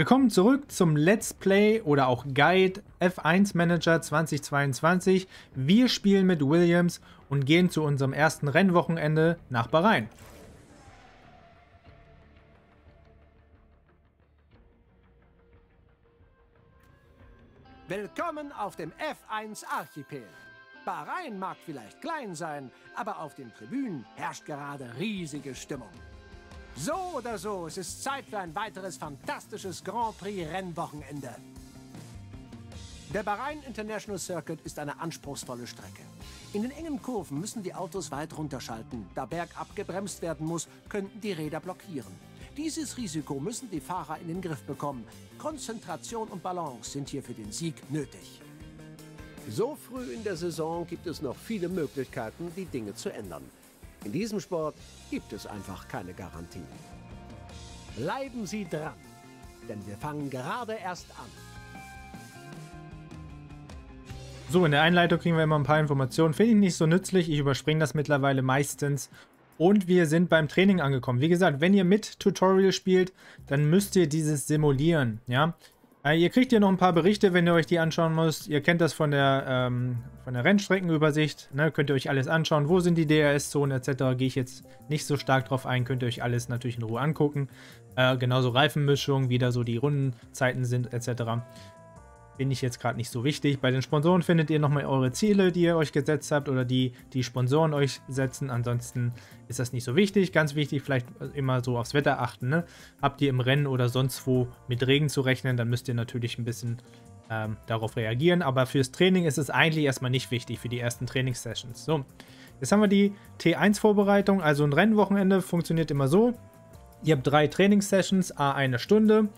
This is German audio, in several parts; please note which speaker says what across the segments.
Speaker 1: Willkommen zurück zum Let's Play oder auch Guide F1 Manager 2022. Wir spielen mit Williams und gehen zu unserem ersten Rennwochenende nach Bahrain.
Speaker 2: Willkommen auf dem F1 Archipel. Bahrain mag vielleicht klein sein, aber auf den Tribünen herrscht gerade riesige Stimmung. So oder so, es ist Zeit für ein weiteres fantastisches Grand Prix Rennwochenende. Der Bahrain International Circuit ist eine anspruchsvolle Strecke. In den engen Kurven müssen die Autos weit runterschalten. Da bergab gebremst werden muss, könnten die Räder blockieren. Dieses Risiko müssen die Fahrer in den Griff bekommen. Konzentration und Balance sind hier für den Sieg nötig. So früh in der Saison gibt es noch viele Möglichkeiten, die Dinge zu ändern. In diesem Sport gibt es einfach keine Garantien. Bleiben Sie dran, denn wir fangen gerade erst an.
Speaker 1: So, in der Einleitung kriegen wir immer ein paar Informationen. Finde ich nicht so nützlich. Ich überspringe das mittlerweile meistens. Und wir sind beim Training angekommen. Wie gesagt, wenn ihr mit Tutorial spielt, dann müsst ihr dieses simulieren. Ja, äh, ihr kriegt hier noch ein paar Berichte, wenn ihr euch die anschauen müsst. Ihr kennt das von der, ähm, von der Rennstreckenübersicht. Ne? Könnt ihr euch alles anschauen. Wo sind die DRS-Zonen etc. Gehe ich jetzt nicht so stark drauf ein. Könnt ihr euch alles natürlich in Ruhe angucken. Äh, genauso Reifenmischung, wie da so die Rundenzeiten sind etc. Finde ich jetzt gerade nicht so wichtig. Bei den Sponsoren findet ihr nochmal eure Ziele, die ihr euch gesetzt habt oder die die Sponsoren euch setzen. Ansonsten ist das nicht so wichtig. Ganz wichtig, vielleicht immer so aufs Wetter achten. Ne? Habt ihr im Rennen oder sonst wo mit Regen zu rechnen, dann müsst ihr natürlich ein bisschen ähm, darauf reagieren. Aber fürs Training ist es eigentlich erstmal nicht wichtig, für die ersten Trainingssessions. So, jetzt haben wir die T1-Vorbereitung. Also ein Rennwochenende funktioniert immer so. Ihr habt drei Trainingssessions, a eine Stunde.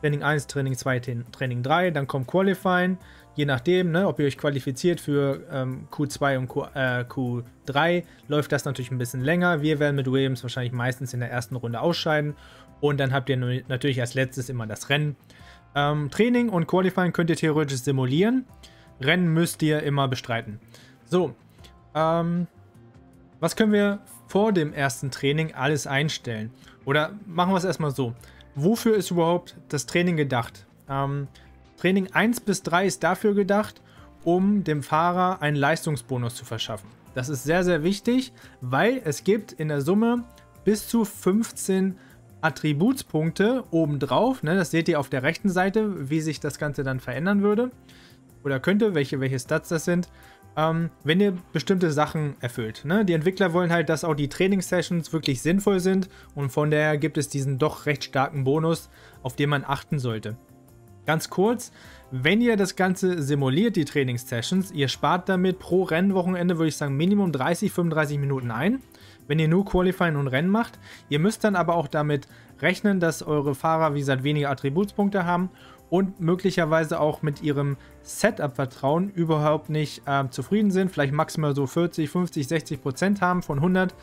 Speaker 1: Training 1, Training 2, Training 3, dann kommt Qualifying. Je nachdem, ne, ob ihr euch qualifiziert für ähm, Q2 und Q, äh, Q3, läuft das natürlich ein bisschen länger. Wir werden mit Williams wahrscheinlich meistens in der ersten Runde ausscheiden. Und dann habt ihr natürlich als letztes immer das Rennen. Ähm, Training und Qualifying könnt ihr theoretisch simulieren. Rennen müsst ihr immer bestreiten. So, ähm, was können wir vor dem ersten Training alles einstellen? Oder machen wir es erstmal so wofür ist überhaupt das Training gedacht? Ähm, Training 1 bis 3 ist dafür gedacht, um dem Fahrer einen Leistungsbonus zu verschaffen. Das ist sehr, sehr wichtig, weil es gibt in der Summe bis zu 15 Attributspunkte obendrauf. Ne, das seht ihr auf der rechten Seite, wie sich das Ganze dann verändern würde. Oder könnte, welche, welche Stats das sind ähm, wenn ihr bestimmte Sachen erfüllt. Ne? Die Entwickler wollen halt, dass auch die Trainingssessions wirklich sinnvoll sind und von daher gibt es diesen doch recht starken Bonus, auf den man achten sollte. Ganz kurz, wenn ihr das Ganze simuliert, die Trainingssessions, ihr spart damit pro Rennwochenende, würde ich sagen, Minimum 30, 35 Minuten ein, wenn ihr nur Qualifying und Rennen macht. Ihr müsst dann aber auch damit rechnen, dass eure Fahrer, wie gesagt, weniger Attributspunkte haben und möglicherweise auch mit ihrem Setup-Vertrauen überhaupt nicht äh, zufrieden sind, vielleicht maximal so 40, 50, 60 Prozent haben von 100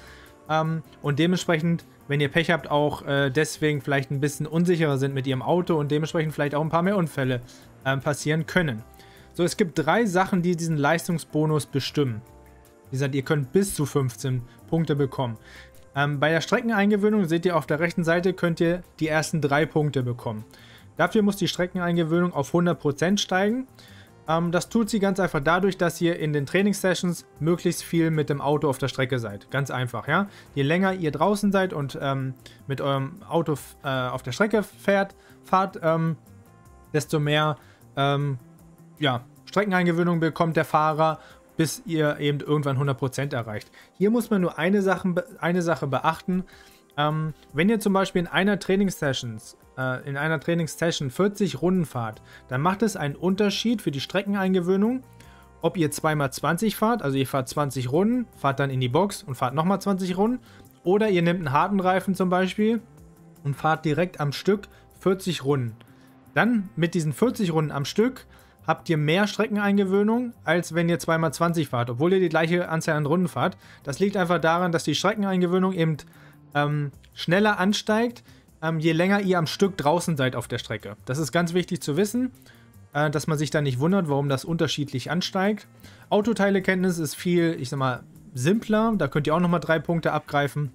Speaker 1: ähm, und dementsprechend, wenn ihr Pech habt, auch äh, deswegen vielleicht ein bisschen unsicherer sind mit ihrem Auto und dementsprechend vielleicht auch ein paar mehr Unfälle äh, passieren können. So, es gibt drei Sachen, die diesen Leistungsbonus bestimmen. Wie gesagt, ihr könnt bis zu 15 Punkte bekommen. Ähm, bei der Streckeneingewöhnung seht ihr auf der rechten Seite, könnt ihr die ersten drei Punkte bekommen. Dafür muss die Streckeneingewöhnung auf 100% steigen. Ähm, das tut sie ganz einfach dadurch, dass ihr in den Trainingssessions möglichst viel mit dem Auto auf der Strecke seid. Ganz einfach, ja. Je länger ihr draußen seid und ähm, mit eurem Auto äh, auf der Strecke fährt, fahrt, ähm, desto mehr ähm, ja, Streckeneingewöhnung bekommt der Fahrer, bis ihr eben irgendwann 100% erreicht. Hier muss man nur eine Sache, eine Sache beachten. Ähm, wenn ihr zum Beispiel in einer Trainingssessions äh, in einer Trainingssession 40 Runden fahrt, dann macht es einen Unterschied für die Streckeneingewöhnung, ob ihr 2x20 fahrt, also ihr fahrt 20 Runden, fahrt dann in die Box und fahrt nochmal 20 Runden, oder ihr nehmt einen harten Reifen zum Beispiel und fahrt direkt am Stück 40 Runden. Dann mit diesen 40 Runden am Stück habt ihr mehr Streckeneingewöhnung, als wenn ihr 2x20 fahrt, obwohl ihr die gleiche Anzahl an Runden fahrt. Das liegt einfach daran, dass die Streckeneingewöhnung eben ähm, schneller ansteigt, ähm, je länger ihr am Stück draußen seid auf der Strecke. Das ist ganz wichtig zu wissen, äh, dass man sich da nicht wundert, warum das unterschiedlich ansteigt. Autoteilekenntnis ist viel, ich sag mal, simpler. Da könnt ihr auch nochmal drei Punkte abgreifen.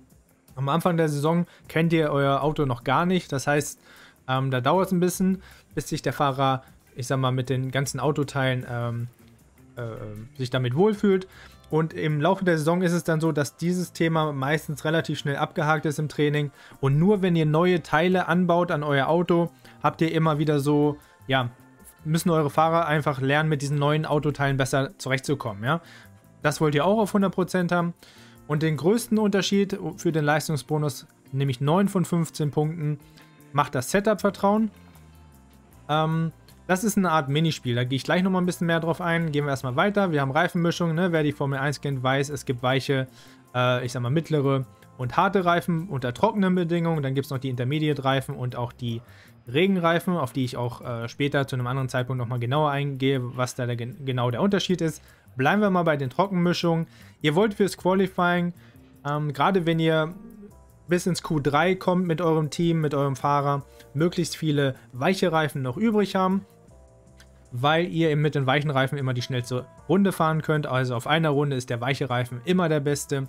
Speaker 1: Am Anfang der Saison kennt ihr euer Auto noch gar nicht. Das heißt, Ähm, da dauert es ein bisschen, bis sich der Fahrer, ich sag mal, mit den ganzen Autoteilen ähm, äh, sich damit wohlfühlt. Und im Laufe der Saison ist es dann so, dass dieses Thema meistens relativ schnell abgehakt ist im Training. Und nur wenn ihr neue Teile anbaut an euer Auto, habt ihr immer wieder so, ja, müssen eure Fahrer einfach lernen, mit diesen neuen Autoteilen besser zurechtzukommen, ja. Das wollt ihr auch auf 100% haben. Und den größten Unterschied für den Leistungsbonus, nämlich 9 von 15 Punkten, macht das Setup-Vertrauen. Ähm, das ist eine Art Minispiel, da gehe ich gleich nochmal ein bisschen mehr drauf ein. Gehen wir erstmal weiter. Wir haben Reifenmischung, ne? wer die Formel 1 kennt, weiß, es gibt weiche, äh, ich sag mal mittlere und harte Reifen unter trockenen Bedingungen. Dann gibt es noch die Intermediate-Reifen und auch die Regenreifen, auf die ich auch äh, später zu einem anderen Zeitpunkt nochmal genauer eingehe, was da der, genau der Unterschied ist. Bleiben wir mal bei den Trockenmischungen. Ihr wollt fürs Qualifying, ähm, gerade wenn ihr bis ins Q3 kommt mit eurem Team, mit eurem Fahrer, möglichst viele weiche Reifen noch übrig haben weil ihr mit den weichen Reifen immer die schnellste Runde fahren könnt. Also auf einer Runde ist der weiche Reifen immer der beste.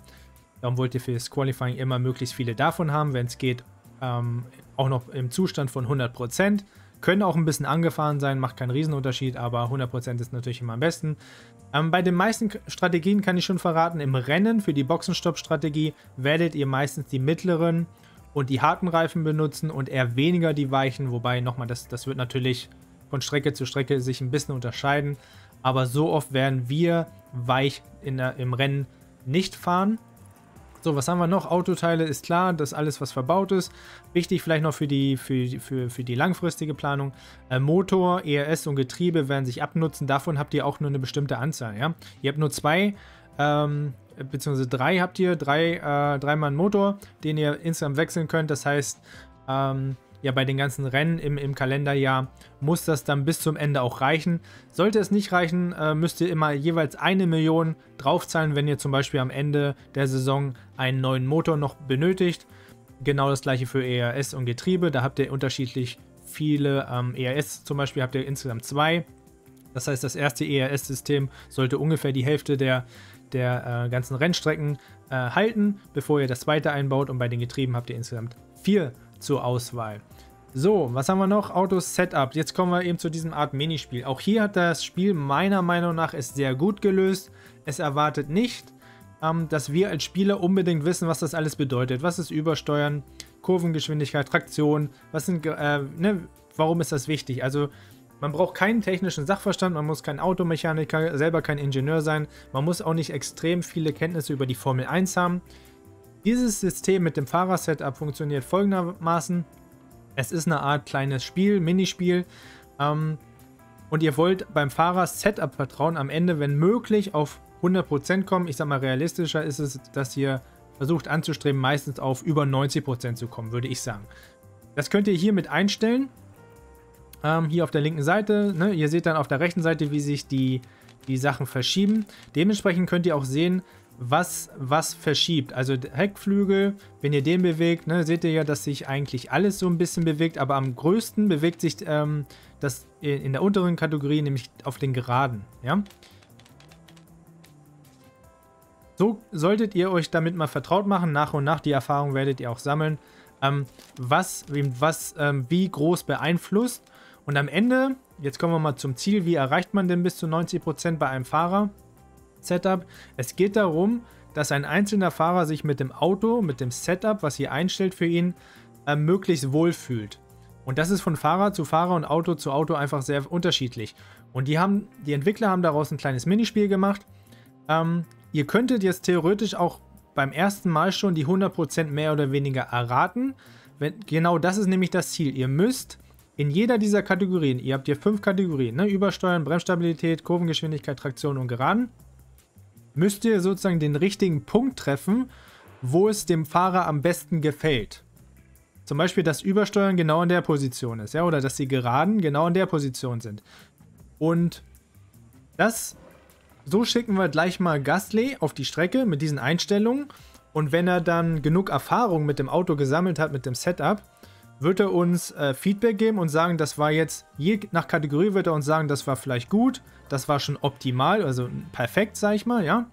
Speaker 1: Darum wollt ihr für das Qualifying immer möglichst viele davon haben, wenn es geht. Ähm, auch noch im Zustand von 100%. Können auch ein bisschen angefahren sein, macht keinen Riesenunterschied, aber 100% ist natürlich immer am besten. Ähm, bei den meisten Strategien kann ich schon verraten, im Rennen für die Boxenstopp-Strategie werdet ihr meistens die mittleren und die harten Reifen benutzen und eher weniger die weichen, wobei nochmal, das, das wird natürlich von Strecke zu Strecke sich ein bisschen unterscheiden. Aber so oft werden wir weich in der, im Rennen nicht fahren. So, was haben wir noch? Autoteile ist klar, das alles, was verbaut ist. Wichtig vielleicht noch für die, für, für, für die langfristige Planung. Äh, Motor, ERS und Getriebe werden sich abnutzen. Davon habt ihr auch nur eine bestimmte Anzahl. Ja? Ihr habt nur zwei, ähm, beziehungsweise drei habt ihr, drei, äh, dreimal einen Motor, den ihr insgesamt wechseln könnt. Das heißt, ähm, ja bei den ganzen Rennen im, im Kalenderjahr muss das dann bis zum Ende auch reichen. Sollte es nicht reichen, äh, müsst ihr immer jeweils eine Million draufzahlen, wenn ihr zum Beispiel am Ende der Saison einen neuen Motor noch benötigt. Genau das gleiche für ERS und Getriebe. Da habt ihr unterschiedlich viele ähm, ERS zum Beispiel habt ihr insgesamt zwei. Das heißt, das erste ERS-System sollte ungefähr die Hälfte der, der äh, ganzen Rennstrecken äh, halten, bevor ihr das zweite einbaut. Und bei den Getrieben habt ihr insgesamt vier zur Auswahl. So, was haben wir noch? Autos Setup. Jetzt kommen wir eben zu diesem Art Minispiel. Auch hier hat das Spiel meiner Meinung nach es sehr gut gelöst. Es erwartet nicht, ähm, dass wir als Spieler unbedingt wissen, was das alles bedeutet. Was ist Übersteuern, Kurvengeschwindigkeit, Traktion, was sind, äh, ne, warum ist das wichtig? Also man braucht keinen technischen Sachverstand, man muss kein Automechaniker, selber kein Ingenieur sein, man muss auch nicht extrem viele Kenntnisse über die Formel 1 haben. Dieses System mit dem Fahrersetup funktioniert folgendermaßen. Es ist eine Art kleines Spiel, Minispiel. Ähm, und ihr wollt beim Fahrer-Setup-Vertrauen am Ende, wenn möglich, auf 100% kommen. Ich sag mal, realistischer ist es, dass ihr versucht anzustreben, meistens auf über 90% zu kommen, würde ich sagen. Das könnt ihr hier mit einstellen. Ähm, hier auf der linken Seite. Ne? Ihr seht dann auf der rechten Seite, wie sich die, die Sachen verschieben. Dementsprechend könnt ihr auch sehen, was, was verschiebt. Also Heckflügel, wenn ihr den bewegt, ne, seht ihr ja, dass sich eigentlich alles so ein bisschen bewegt, aber am größten bewegt sich ähm, das in der unteren Kategorie, nämlich auf den Geraden. Ja? So solltet ihr euch damit mal vertraut machen. Nach und nach die Erfahrung werdet ihr auch sammeln, ähm, was, was ähm, wie groß beeinflusst. Und am Ende, jetzt kommen wir mal zum Ziel, wie erreicht man denn bis zu 90% bei einem Fahrer? Setup. Es geht darum, dass ein einzelner Fahrer sich mit dem Auto, mit dem Setup, was ihr einstellt für ihn, äh, möglichst wohl fühlt. Und das ist von Fahrer zu Fahrer und Auto zu Auto einfach sehr unterschiedlich. Und die, haben, die Entwickler haben daraus ein kleines Minispiel gemacht. Ähm, ihr könntet jetzt theoretisch auch beim ersten Mal schon die 100% mehr oder weniger erraten. Wenn, genau das ist nämlich das Ziel. Ihr müsst in jeder dieser Kategorien, ihr habt hier fünf Kategorien, ne? Übersteuern, Bremsstabilität, Kurvengeschwindigkeit, Traktion und Geraden müsst ihr sozusagen den richtigen Punkt treffen, wo es dem Fahrer am besten gefällt. Zum Beispiel, dass Übersteuern genau in der Position ist, ja, oder dass die Geraden genau in der Position sind. Und das, so schicken wir gleich mal Gasly auf die Strecke mit diesen Einstellungen. Und wenn er dann genug Erfahrung mit dem Auto gesammelt hat, mit dem Setup, wird er uns äh, Feedback geben und sagen, das war jetzt, je nach Kategorie wird er uns sagen, das war vielleicht gut, das war schon optimal, also perfekt, sag ich mal, ja.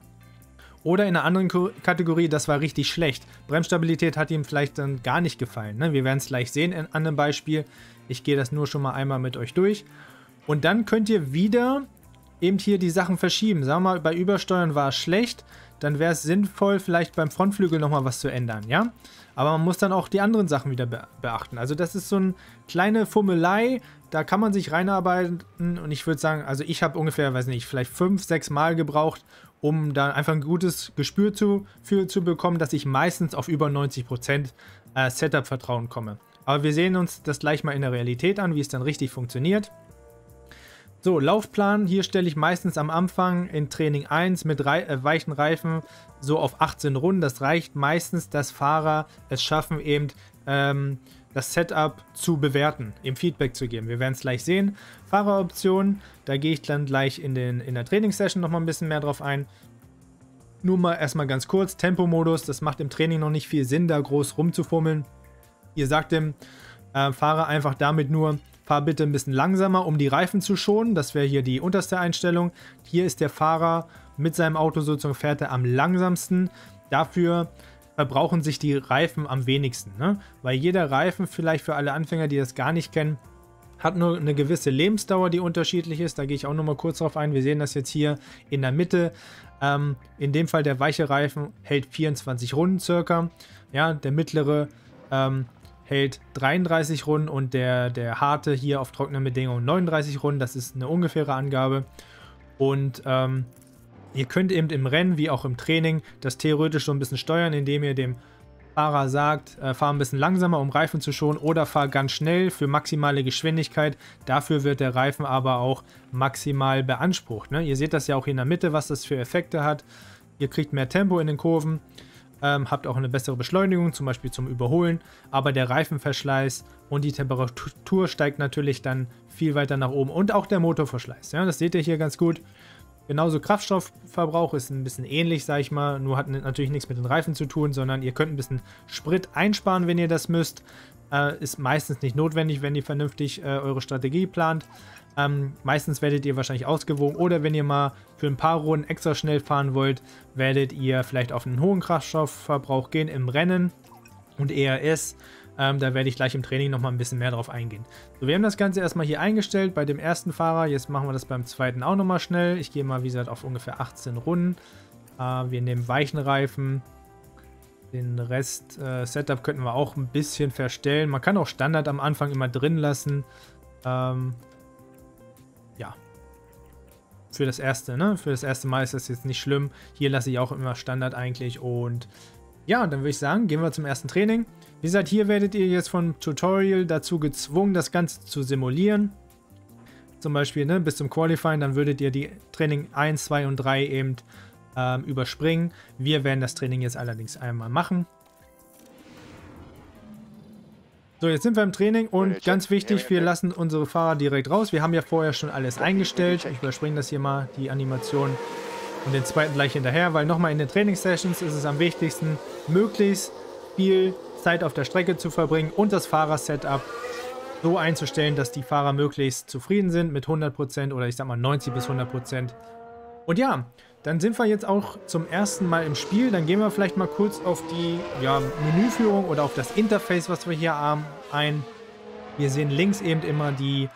Speaker 1: Oder in einer anderen Kategorie, das war richtig schlecht. Bremsstabilität hat ihm vielleicht dann gar nicht gefallen. Ne? Wir werden es gleich sehen an einem Beispiel. Ich gehe das nur schon mal einmal mit euch durch. Und dann könnt ihr wieder eben hier die Sachen verschieben. Sagen wir mal, bei Übersteuern war es schlecht, dann wäre es sinnvoll, vielleicht beim Frontflügel nochmal was zu ändern, ja? Aber man muss dann auch die anderen Sachen wieder be beachten. Also das ist so eine kleine Fummelei, da kann man sich reinarbeiten und ich würde sagen, also ich habe ungefähr, weiß nicht, vielleicht fünf, sechs Mal gebraucht, um da einfach ein gutes Gespür zu, für, zu bekommen, dass ich meistens auf über 90% äh, Setup-Vertrauen komme. Aber wir sehen uns das gleich mal in der Realität an, wie es dann richtig funktioniert. So, Laufplan, hier stelle ich meistens am Anfang in Training 1 mit Re äh, weichen Reifen so auf 18 Runden. Das reicht meistens, dass Fahrer es schaffen, eben ähm, das Setup zu bewerten, ihm Feedback zu geben. Wir werden es gleich sehen. Fahreroptionen, da gehe ich dann gleich in, den, in der Trainingssession nochmal ein bisschen mehr drauf ein. Nur mal erstmal ganz kurz, Tempomodus, das macht im Training noch nicht viel Sinn, da groß rumzufummeln. Ihr sagt dem äh, Fahrer einfach damit nur, Fahr bitte ein bisschen langsamer, um die Reifen zu schonen. Das wäre hier die unterste Einstellung. Hier ist der Fahrer mit seinem Auto sozusagen fährt er am langsamsten. Dafür verbrauchen sich die Reifen am wenigsten. Ne? Weil jeder Reifen, vielleicht für alle Anfänger, die das gar nicht kennen, hat nur eine gewisse Lebensdauer, die unterschiedlich ist. Da gehe ich auch nochmal kurz drauf ein. Wir sehen das jetzt hier in der Mitte. Ähm, in dem Fall der weiche Reifen hält 24 Runden circa. Ja, der mittlere ähm, hält 33 Runden und der, der harte hier auf trockenen Bedingungen 39 Runden. Das ist eine ungefähre Angabe. Und ähm, ihr könnt eben im Rennen wie auch im Training das theoretisch so ein bisschen steuern, indem ihr dem Fahrer sagt, äh, fahr ein bisschen langsamer, um Reifen zu schonen oder fahr ganz schnell für maximale Geschwindigkeit. Dafür wird der Reifen aber auch maximal beansprucht. Ne? Ihr seht das ja auch hier in der Mitte, was das für Effekte hat. Ihr kriegt mehr Tempo in den Kurven ähm, habt auch eine bessere Beschleunigung, zum Beispiel zum Überholen, aber der Reifenverschleiß und die Temperatur steigt natürlich dann viel weiter nach oben und auch der Motorverschleiß. Ja, das seht ihr hier ganz gut. Genauso Kraftstoffverbrauch ist ein bisschen ähnlich, sag ich mal, nur hat natürlich nichts mit den Reifen zu tun, sondern ihr könnt ein bisschen Sprit einsparen, wenn ihr das müsst. Äh, ist meistens nicht notwendig, wenn ihr vernünftig äh, eure Strategie plant. Ähm, meistens werdet ihr wahrscheinlich ausgewogen oder wenn ihr mal für ein paar Runden extra schnell fahren wollt, werdet ihr vielleicht auf einen hohen Kraftstoffverbrauch gehen im Rennen und ERS. Ähm, da werde ich gleich im Training nochmal ein bisschen mehr drauf eingehen. So, wir haben das Ganze erstmal hier eingestellt bei dem ersten Fahrer. Jetzt machen wir das beim zweiten auch nochmal schnell. Ich gehe mal, wie gesagt, auf ungefähr 18 Runden. Äh, wir nehmen weichen Reifen. Den Rest äh, Setup könnten wir auch ein bisschen verstellen. Man kann auch Standard am Anfang immer drin lassen. Ähm. Für das erste, ne? Für das erste Mal ist das jetzt nicht schlimm. Hier lasse ich auch immer Standard eigentlich und ja, dann würde ich sagen, gehen wir zum ersten Training. Wie gesagt, hier werdet ihr jetzt vom Tutorial dazu gezwungen, das Ganze zu simulieren. Zum Beispiel ne, bis zum Qualifying, dann würdet ihr die Training 1, 2 und 3 eben ähm, überspringen. Wir werden das Training jetzt allerdings einmal machen. So, jetzt sind wir im Training und ganz wichtig, wir lassen unsere Fahrer direkt raus. Wir haben ja vorher schon alles eingestellt. Ich überspringe das hier mal, die Animation und den zweiten gleich hinterher, weil nochmal in den Trainingssessions ist es am wichtigsten, möglichst viel Zeit auf der Strecke zu verbringen und das Fahrersetup so einzustellen, dass die Fahrer möglichst zufrieden sind mit 100% oder ich sag mal 90 bis 100%. Und ja, dann sind wir jetzt auch zum ersten Mal im Spiel. Dann gehen wir vielleicht mal kurz auf die ja, Menüführung oder auf das Interface, was wir hier haben, ein. Wir sehen links eben immer die,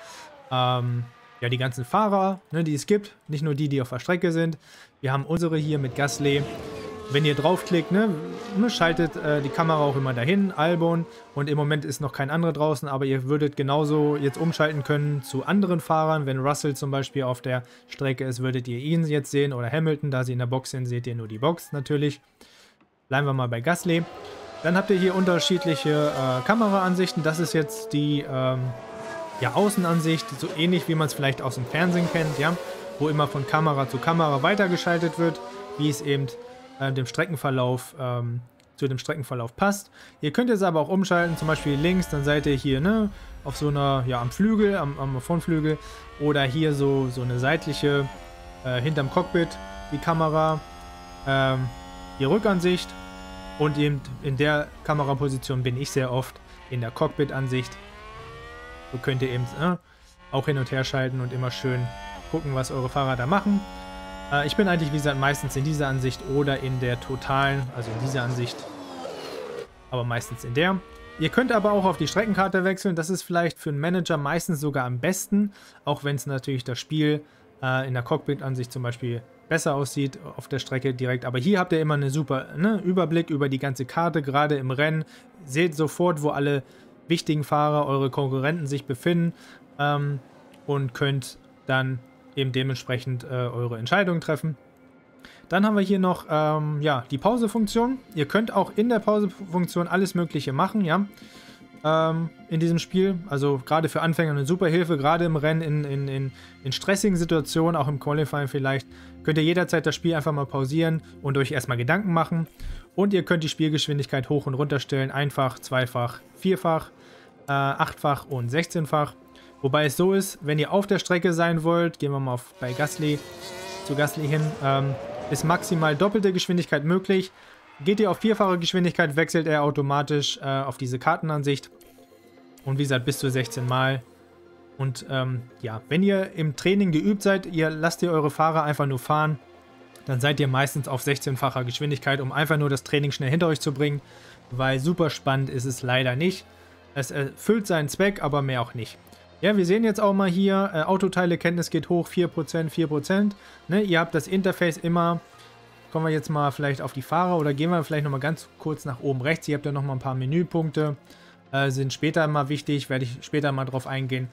Speaker 1: ähm, ja, die ganzen Fahrer, ne, die es gibt. Nicht nur die, die auf der Strecke sind. Wir haben unsere hier mit Gasly. Wenn ihr draufklickt, ne, ne, schaltet äh, die Kamera auch immer dahin, Albon. Und im Moment ist noch kein anderer draußen, aber ihr würdet genauso jetzt umschalten können zu anderen Fahrern. Wenn Russell zum Beispiel auf der Strecke ist, würdet ihr ihn jetzt sehen oder Hamilton. Da sie in der Box sind, seht ihr nur die Box natürlich. Bleiben wir mal bei Gasly. Dann habt ihr hier unterschiedliche äh, Kameraansichten. Das ist jetzt die ähm, ja, Außenansicht, so ähnlich wie man es vielleicht aus dem Fernsehen kennt, ja, wo immer von Kamera zu Kamera weitergeschaltet wird, wie es eben äh, dem Streckenverlauf, ähm, zu dem Streckenverlauf passt. Ihr könnt jetzt aber auch umschalten, zum Beispiel links, dann seid ihr hier, ne, auf so einer, ja, am Flügel, am, am Frontflügel oder hier so, so eine seitliche, äh, hinterm Cockpit, die Kamera, ähm, die Rückansicht und eben in der Kameraposition bin ich sehr oft in der Cockpit-Ansicht. So könnt ihr eben ne, auch hin und her schalten und immer schön gucken, was eure Fahrer da machen. Äh, ich bin eigentlich, wie gesagt, meistens in dieser Ansicht oder in der totalen, also in dieser Ansicht, aber meistens in der. Ihr könnt aber auch auf die Streckenkarte wechseln. Das ist vielleicht für einen Manager meistens sogar am besten, auch wenn es natürlich das Spiel äh, in der Cockpit-Ansicht zum Beispiel besser aussieht auf der Strecke direkt. Aber hier habt ihr immer einen super ne, Überblick über die ganze Karte, gerade im Rennen. Seht sofort, wo alle wichtigen Fahrer, eure Konkurrenten sich befinden ähm, und könnt dann eben dementsprechend äh, eure Entscheidungen treffen. Dann haben wir hier noch ähm, ja, die Pause-Funktion. Ihr könnt auch in der Pause-Funktion alles Mögliche machen, ja, ähm, in diesem Spiel. Also gerade für Anfänger eine super Hilfe, gerade im Rennen, in, in, in, in stressigen Situationen, auch im Qualifying vielleicht, könnt ihr jederzeit das Spiel einfach mal pausieren und euch erstmal Gedanken machen. Und ihr könnt die Spielgeschwindigkeit hoch und runter stellen, einfach, zweifach, vierfach, äh, achtfach und 16-fach. Wobei es so ist, wenn ihr auf der Strecke sein wollt, gehen wir mal auf, bei Gasly, zu Gasly hin, ähm, ist maximal doppelte Geschwindigkeit möglich. Geht ihr auf vierfache Geschwindigkeit, wechselt er automatisch äh, auf diese Kartenansicht. Und wie gesagt, bis zu 16 Mal. Und ähm, ja, wenn ihr im Training geübt seid, ihr lasst ihr eure Fahrer einfach nur fahren, dann seid ihr meistens auf 16-facher Geschwindigkeit, um einfach nur das Training schnell hinter euch zu bringen. Weil super spannend ist es leider nicht. Es erfüllt seinen Zweck, aber mehr auch nicht. Ja, wir sehen jetzt auch mal hier, äh, Autoteile-Kenntnis geht hoch, 4%, 4%. Ne, ihr habt das Interface immer, kommen wir jetzt mal vielleicht auf die Fahrer oder gehen wir vielleicht nochmal ganz kurz nach oben rechts. Ihr habt ja nochmal ein paar Menüpunkte, äh, sind später mal wichtig, werde ich später mal drauf eingehen.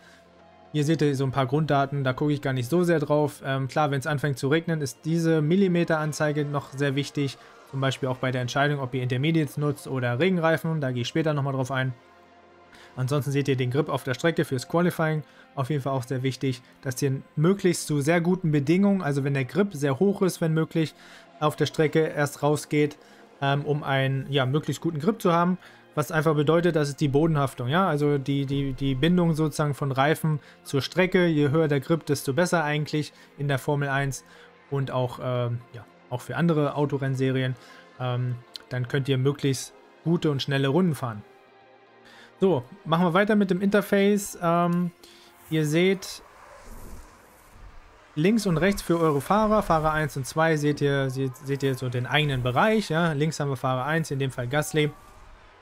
Speaker 1: Hier seht ihr so ein paar Grunddaten, da gucke ich gar nicht so sehr drauf. Ähm, klar, wenn es anfängt zu regnen, ist diese Millimeteranzeige noch sehr wichtig. Zum Beispiel auch bei der Entscheidung, ob ihr Intermediates nutzt oder Regenreifen. Da gehe ich später nochmal drauf ein. Ansonsten seht ihr den Grip auf der Strecke fürs Qualifying. Auf jeden Fall auch sehr wichtig, dass ihr möglichst zu sehr guten Bedingungen, also wenn der Grip sehr hoch ist, wenn möglich, auf der Strecke erst rausgeht, ähm, um einen ja, möglichst guten Grip zu haben. Was einfach bedeutet, das ist die Bodenhaftung, ja, also die, die, die Bindung sozusagen von Reifen zur Strecke. Je höher der Grip, desto besser eigentlich in der Formel 1 und auch, ähm, ja, auch für andere Autorennserien. Ähm, dann könnt ihr möglichst gute und schnelle Runden fahren. So, machen wir weiter mit dem Interface. Ähm, ihr seht links und rechts für eure Fahrer, Fahrer 1 und 2, seht ihr, seht, seht ihr so den eigenen Bereich. Ja? Links haben wir Fahrer 1, in dem Fall Gasly.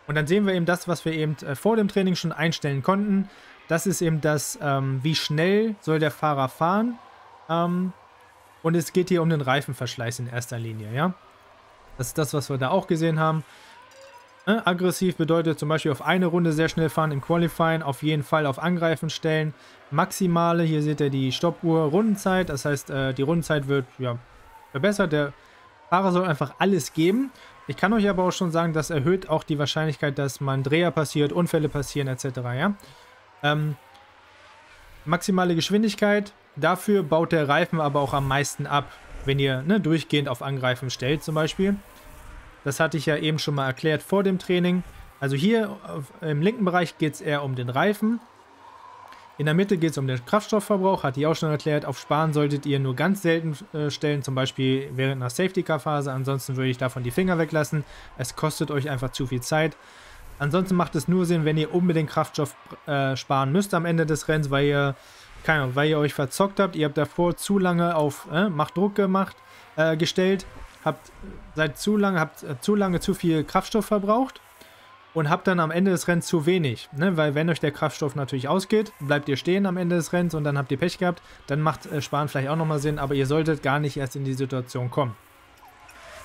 Speaker 1: Und dann sehen wir eben das, was wir eben äh, vor dem Training schon einstellen konnten. Das ist eben das, ähm, wie schnell soll der Fahrer fahren. Ähm, und es geht hier um den Reifenverschleiß in erster Linie, ja. Das ist das, was wir da auch gesehen haben. Ne? Aggressiv bedeutet zum Beispiel auf eine Runde sehr schnell fahren im Qualifying, auf jeden Fall auf Angreifen stellen. Maximale, hier seht ihr die Stoppuhr, Rundenzeit, das heißt, äh, die Rundenzeit wird ja, verbessert. Der Fahrer soll einfach alles geben. Ich kann euch aber auch schon sagen, das erhöht auch die Wahrscheinlichkeit, dass man Dreher passiert, Unfälle passieren etc. Ja? Ähm, maximale Geschwindigkeit, dafür baut der Reifen aber auch am meisten ab, wenn ihr ne, durchgehend auf Angreifen stellt zum Beispiel. Das hatte ich ja eben schon mal erklärt vor dem Training. Also hier im linken Bereich geht es eher um den Reifen. In der Mitte geht es um den Kraftstoffverbrauch, hatte ich auch schon erklärt. Auf Sparen solltet ihr nur ganz selten äh, stellen, zum Beispiel während einer Safety-Car-Phase. Ansonsten würde ich davon die Finger weglassen. Es kostet euch einfach zu viel Zeit. Ansonsten macht es nur Sinn, wenn ihr unbedingt Kraftstoff äh, sparen müsst am Ende des Rennens, weil ihr, keine Ahnung, weil ihr euch verzockt habt. Ihr habt davor zu lange auf äh, Macht Druck gemacht, äh, gestellt habt seit zu lange, habt äh, zu lange zu viel Kraftstoff verbraucht und habt dann am Ende des Rennens zu wenig. Ne? Weil wenn euch der Kraftstoff natürlich ausgeht, bleibt ihr stehen am Ende des Rennens und dann habt ihr Pech gehabt, dann macht äh, Sparen vielleicht auch nochmal Sinn, aber ihr solltet gar nicht erst in die Situation kommen.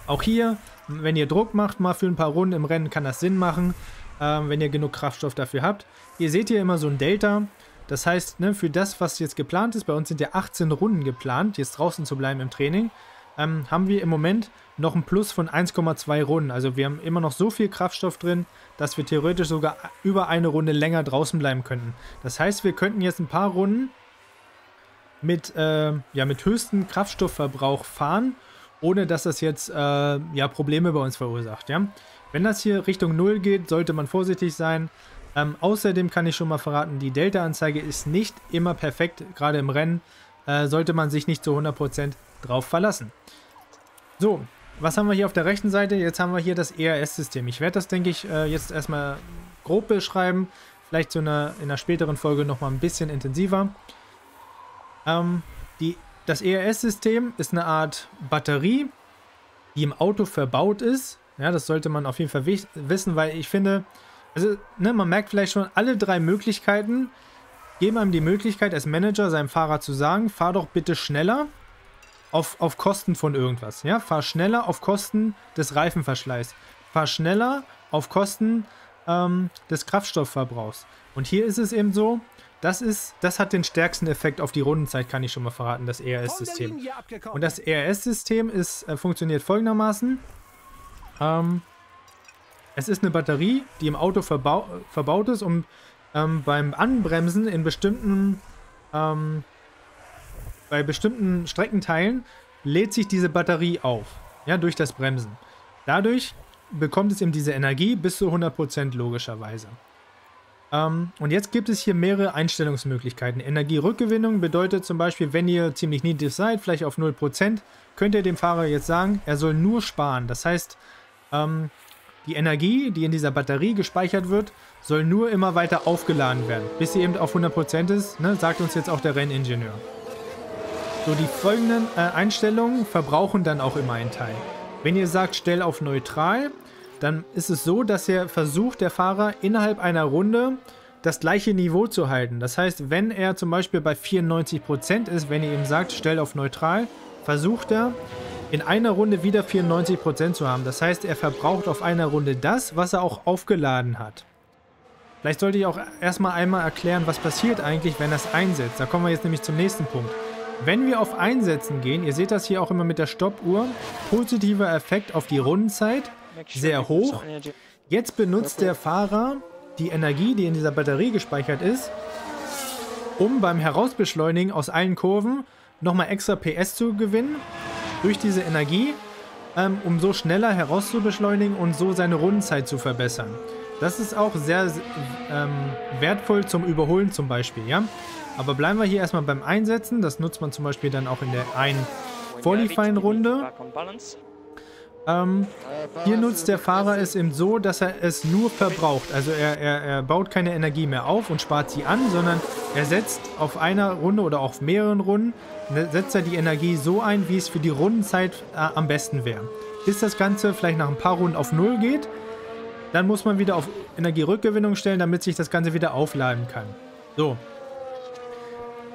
Speaker 1: Auch hier, wenn ihr Druck macht, mal für ein paar Runden im Rennen, kann das Sinn machen, ähm, wenn ihr genug Kraftstoff dafür habt. Ihr seht hier immer so ein Delta. Das heißt, ne, für das, was jetzt geplant ist, bei uns sind ja 18 Runden geplant, jetzt draußen zu bleiben im Training ähm, haben wir im Moment noch ein Plus von 1,2 Runden. Also wir haben immer noch so viel Kraftstoff drin, dass wir theoretisch sogar über eine Runde länger draußen bleiben könnten. Das heißt, wir könnten jetzt ein paar Runden mit, äh, ja, mit höchstem Kraftstoffverbrauch fahren, ohne dass das jetzt äh, ja, Probleme bei uns verursacht. Ja? Wenn das hier Richtung 0 geht, sollte man vorsichtig sein. Ähm, außerdem kann ich schon mal verraten, die Delta-Anzeige ist nicht immer perfekt, gerade im Rennen. Äh, sollte man sich nicht zu 100% drauf verlassen. So, was haben wir hier auf der rechten Seite? Jetzt haben wir hier das ERS-System. Ich werde das, denke ich, äh, jetzt erstmal grob beschreiben. Vielleicht zu einer, in einer späteren Folge nochmal ein bisschen intensiver. Ähm, die das ERS-System ist eine Art Batterie, die im Auto verbaut ist. Ja, das sollte man auf jeden Fall wissen, weil ich finde, also, ne, man merkt vielleicht schon, alle drei Möglichkeiten geben einem die Möglichkeit, als Manager seinem Fahrer zu sagen, fahr doch bitte schneller auf, auf Kosten von irgendwas. Ja, fahr schneller auf Kosten des Reifenverschleiß. Fahr schneller auf Kosten ähm, des Kraftstoffverbrauchs. Und hier ist es eben so, das, ist, das hat den stärksten Effekt auf die Rundenzeit, kann ich schon mal verraten, das ERS-System. Und das ERS-System äh, funktioniert folgendermaßen. Ähm, es ist eine Batterie, die im Auto verbau verbaut ist, um ähm, beim Anbremsen in bestimmten, ähm, bei bestimmten Streckenteilen lädt sich diese Batterie auf, ja, durch das Bremsen. Dadurch bekommt es eben diese Energie bis zu 100% logischerweise. Ähm, und jetzt gibt es hier mehrere Einstellungsmöglichkeiten. Energierückgewinnung bedeutet zum Beispiel, wenn ihr ziemlich niedrig seid, vielleicht auf 0%, könnt ihr dem Fahrer jetzt sagen, er soll nur sparen. Das heißt, ähm, die Energie, die in dieser Batterie gespeichert wird, soll nur immer weiter aufgeladen werden, bis sie eben auf 100% ist, ne, sagt uns jetzt auch der Renningenieur. So, die folgenden äh, Einstellungen verbrauchen dann auch immer einen Teil. Wenn ihr sagt, stell auf neutral, dann ist es so, dass er versucht, der Fahrer innerhalb einer Runde das gleiche Niveau zu halten. Das heißt, wenn er zum Beispiel bei 94% ist, wenn ihr ihm sagt, stell auf neutral, versucht er in einer Runde wieder 94% zu haben. Das heißt, er verbraucht auf einer Runde das, was er auch aufgeladen hat. Vielleicht sollte ich auch erstmal einmal erklären, was passiert eigentlich, wenn er es einsetzt. Da kommen wir jetzt nämlich zum nächsten Punkt. Wenn wir auf Einsetzen gehen, ihr seht das hier auch immer mit der Stoppuhr, positiver Effekt auf die Rundenzeit, sehr hoch. Jetzt benutzt der Fahrer die Energie, die in dieser Batterie gespeichert ist, um beim Herausbeschleunigen aus allen Kurven nochmal extra PS zu gewinnen durch diese Energie, ähm, um so schneller herauszubeschleunigen und so seine Rundenzeit zu verbessern. Das ist auch sehr ähm, wertvoll zum Überholen zum Beispiel, ja. Aber bleiben wir hier erstmal beim Einsetzen. Das nutzt man zum Beispiel dann auch in der einen Qualifying-Runde. Ähm, hier nutzt der Fahrer es eben so, dass er es nur verbraucht. Also er, er, er baut keine Energie mehr auf und spart sie an, sondern er setzt auf einer Runde oder auf mehreren Runden, ne, setzt er die Energie so ein, wie es für die Rundenzeit äh, am besten wäre. Bis das Ganze vielleicht nach ein paar Runden auf Null geht, dann muss man wieder auf Energierückgewinnung stellen, damit sich das Ganze wieder aufladen kann. So,